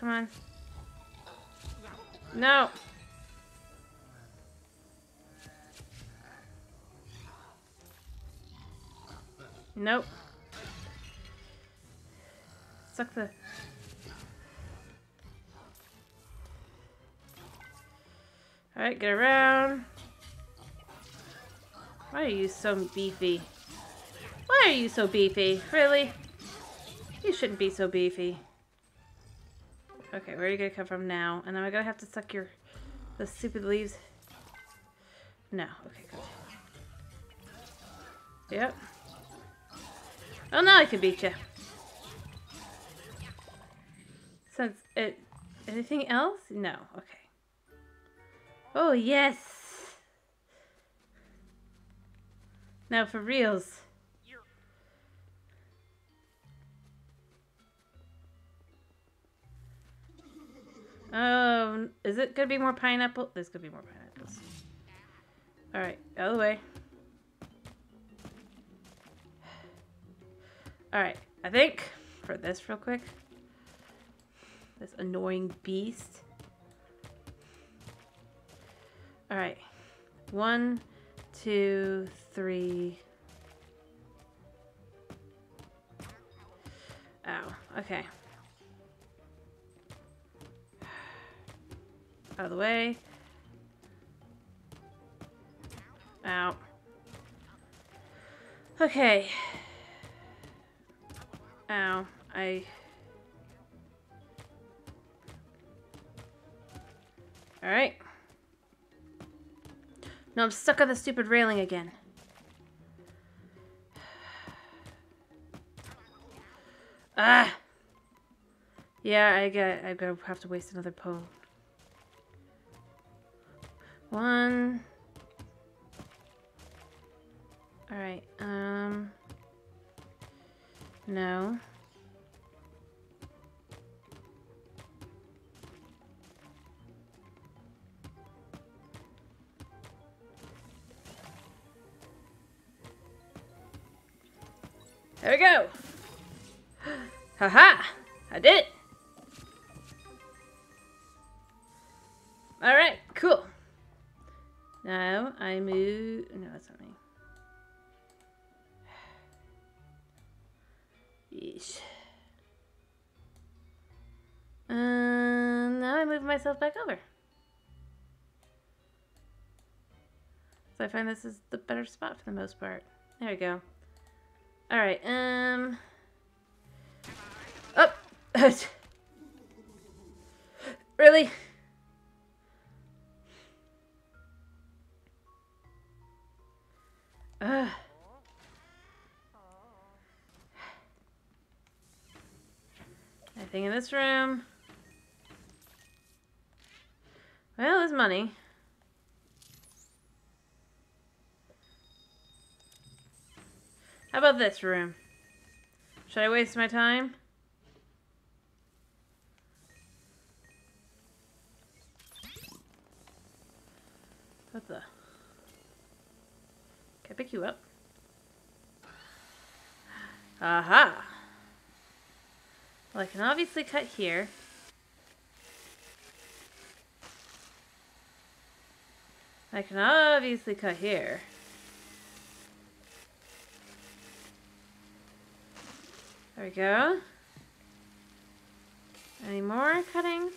Come on. No. Nope. Suck the... Alright, get around. Why are you so beefy? Why are you so beefy? Really? You shouldn't be so beefy. Okay, where are you gonna come from now? And am I gonna have to suck your the stupid leaves? No. Okay, good. Yep. Oh, now I can beat you. Since it... Anything else? No. Okay. Oh, yes! Now for reals. Um, is it gonna be more pineapple? There's gonna be more pineapples. Alright, out of the way. Alright, I think for this real quick. This annoying beast. Alright. One, two, three. Ow. Okay. Out of the way. Out. Okay. Ow. I... Alright. No, I'm stuck on the stupid railing again. Ah! Yeah, I get. I gotta have to waste another pole. One. Alright, um... No. There we go! Haha! I did it! Alright, cool. Now I move. No, that's not me. Um, now I move myself back over. So I find this is the better spot for the most part. There we go. Alright, um... Up! really? Ugh. Anything in this room? Well, there's money. How about this room? Should I waste my time? What the? Can I pick you up? Aha! Well, I can obviously cut here. I can obviously cut here. There we go. Any more cutting?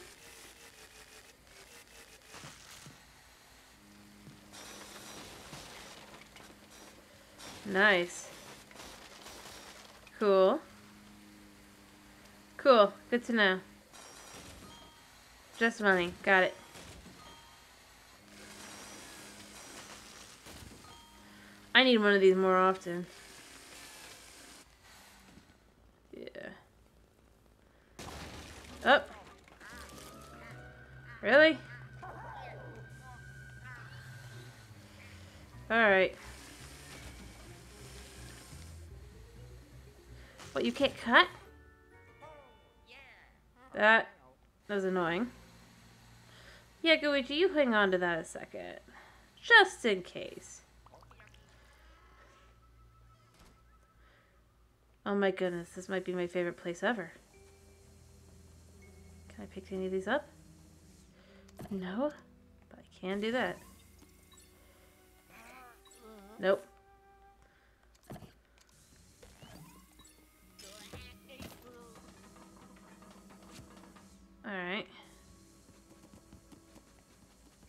Nice. Cool. Cool. Good to know. Just money. Got it. I need one of these more often. Yeah. Up. Really? Alright. What, you can't cut? That, was annoying. Yeah, Gooigi, you hang on to that a second. Just in case. Oh my goodness, this might be my favorite place ever. Can I pick any of these up? No, but I can do that. Nope. Alright.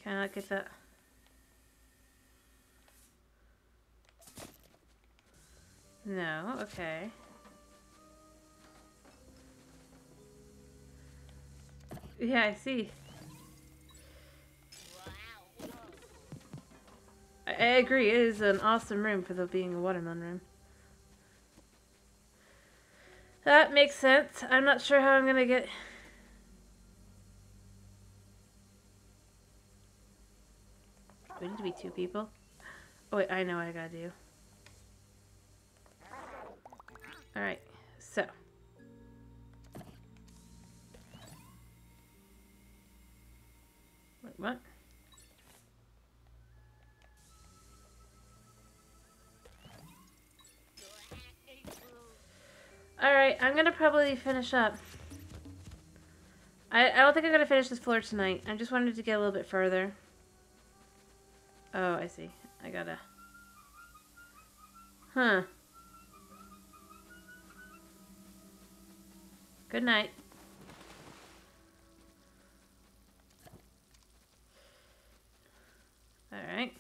Can I get that? No, okay. Yeah, I see. I, I agree, it is an awesome room for the being a watermelon room. That makes sense. I'm not sure how I'm gonna get... We need to be two people. Oh wait, I know what I gotta do. Alright, so. Wait, what? Alright, I'm gonna probably finish up. I, I don't think I'm gonna finish this floor tonight. I just wanted to get a little bit further. Oh, I see. I gotta... Huh. Good night. Alright.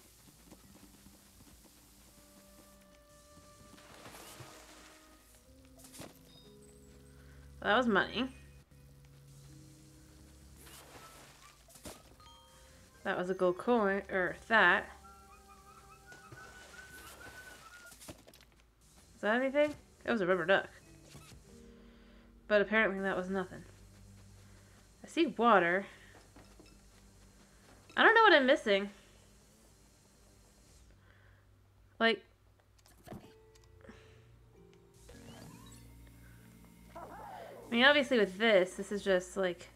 Well, that was money. That was a gold coin, or that. Is that anything? It was a rubber duck. But apparently that was nothing. I see water. I don't know what I'm missing. Like... I mean, obviously with this, this is just like...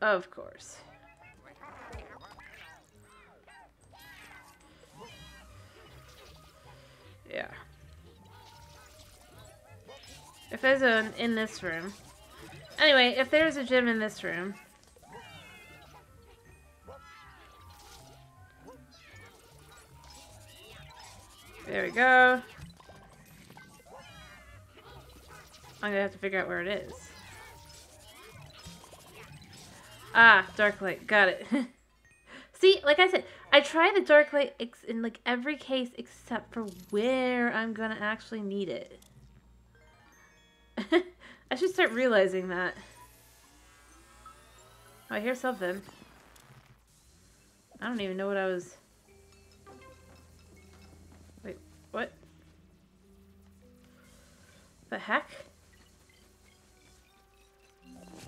Of course. Yeah. If there's an in this room. Anyway, if there's a gem in this room. There we go. I'm gonna have to figure out where it is. Ah, dark light. Got it. See, like I said, I try the dark light in like every case except for where I'm gonna actually need it. I should start realizing that. Oh, I hear something. I don't even know what I was... Wait, what? The heck?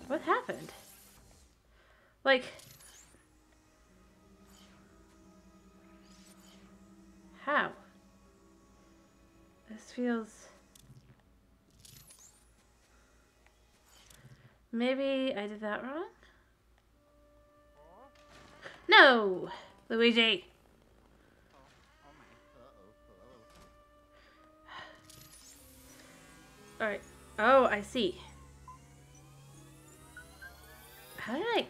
What happened? Like... How? This feels... Maybe I did that wrong? No! Luigi! Alright. Oh, I see. How did I...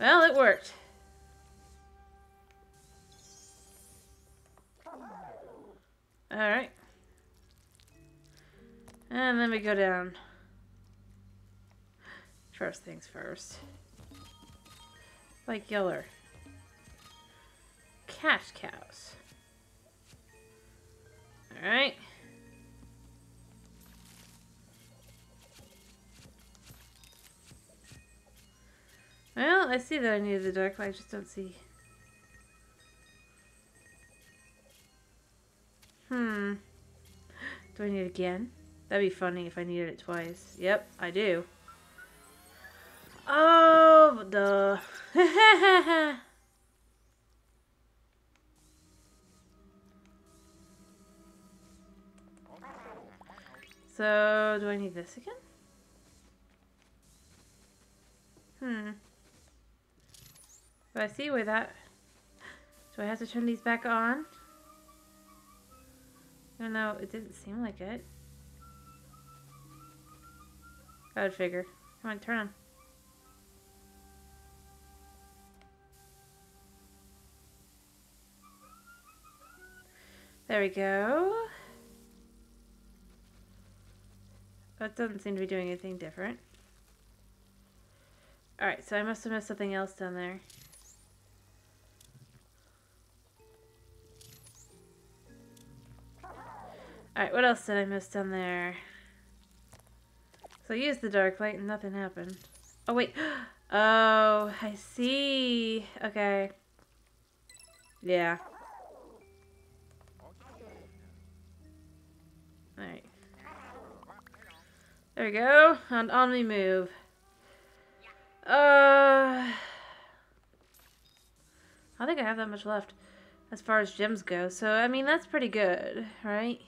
Well, it worked. Alright. And then we go down. First things first. Like Yeller. Cash cows. Alright. Well, I see that I needed the dark light, I just don't see. Hmm. Do I need it again? That'd be funny if I needed it twice. Yep, I do. Oh, duh. so, do I need this again? Hmm. Do I see where that... Do I have to turn these back on? I don't know. It didn't seem like it. I would figure. Come on, turn on. There we go. That doesn't seem to be doing anything different. Alright, so I must have missed something else down there. Alright, what else did I miss down there? So I used the dark light and nothing happened. Oh, wait. Oh, I see. Okay. Yeah. Alright. There we go. And on we move. Uh, I think I have that much left as far as gems go. So, I mean, that's pretty good, right?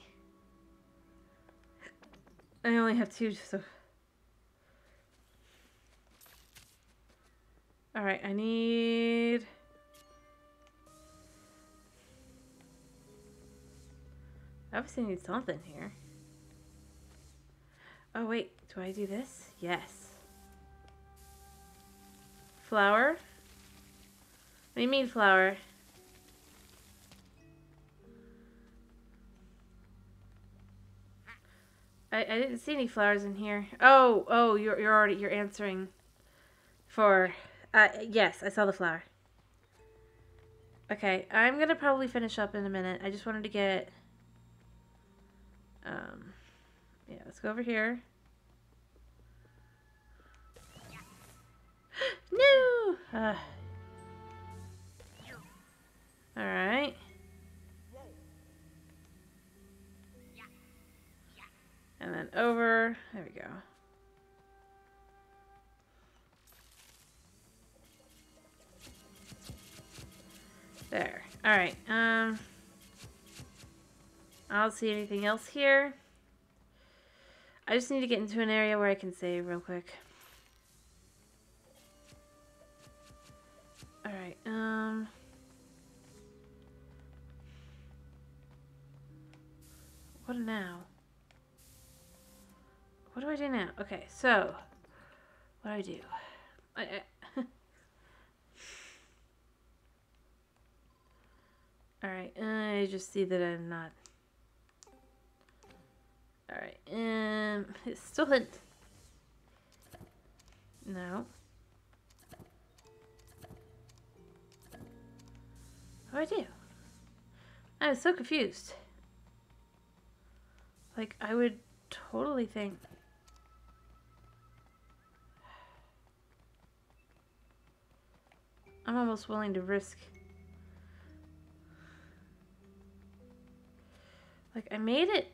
I only have two, so... Alright, I need... I obviously need something here. Oh, wait. Do I do this? Yes. Flower? What do you mean flower? I, I didn't see any flowers in here. Oh, oh, you're, you're already, you're answering for, uh, yes, I saw the flower. Okay, I'm gonna probably finish up in a minute. I just wanted to get, um, yeah, let's go over here. no! Uh. Alright. And then over. There we go. There. Alright. Um, I don't see anything else here. I just need to get into an area where I can save real quick. Alright, um... What now? What do I do now? Okay, so what do I do? I, I All right, I just see that I'm not. All right, um, it's still hit. No. What do I do? I was so confused. Like, I would totally think. I'm almost willing to risk. Like, I made it.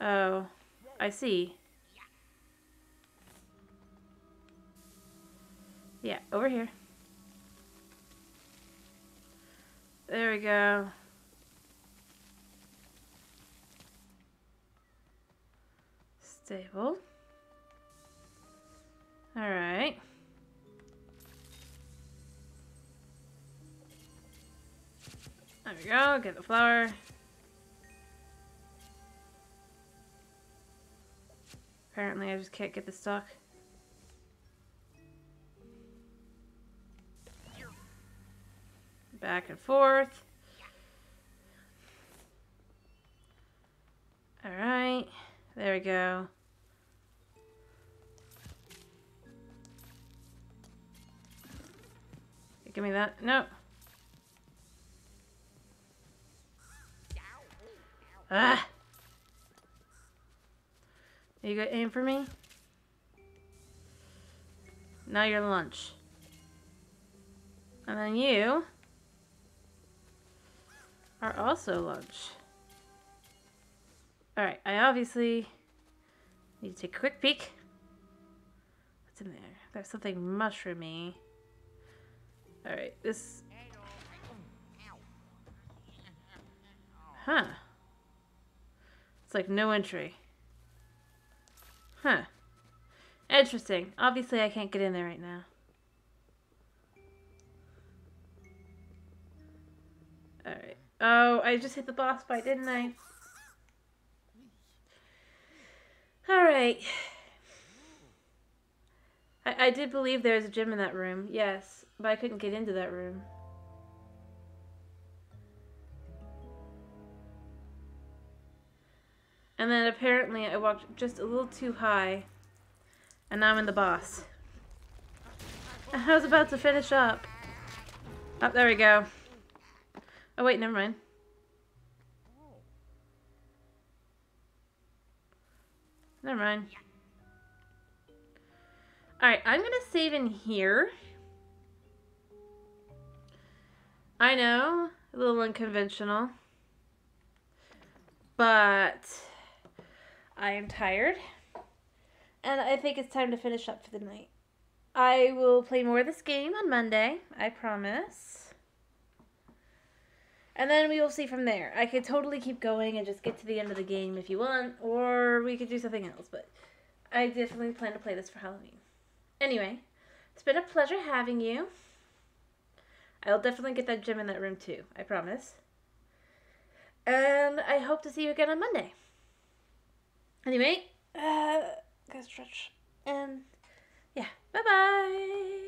Oh, I see. Yeah, over here. There we go. Stable. Alright. There we go, get the flower. Apparently I just can't get the stock. Back and forth. Alright, there we go. Give me that. No. Ah! You got aim for me? Now you're lunch. And then you are also lunch. Alright, I obviously need to take a quick peek. What's in there? There's something mushroomy. Alright, this... Huh. It's like no entry. Huh. Interesting. Obviously I can't get in there right now. Alright. Oh, I just hit the boss fight, didn't I? Alright. I, I did believe there was a gem in that room, yes. But I couldn't get into that room. And then apparently I walked just a little too high. And now I'm in the boss. I was about to finish up. Oh, there we go. Oh, wait, never mind. Never mind. Alright, I'm going to save in here. I know, a little unconventional. But I am tired. And I think it's time to finish up for the night. I will play more of this game on Monday, I promise. And then we will see from there. I could totally keep going and just get to the end of the game if you want, or we could do something else, but I definitely plan to play this for Halloween. Anyway, it's been a pleasure having you. I'll definitely get that gem in that room too, I promise. And I hope to see you again on Monday. Anyway, uh, go stretch. And yeah, bye bye.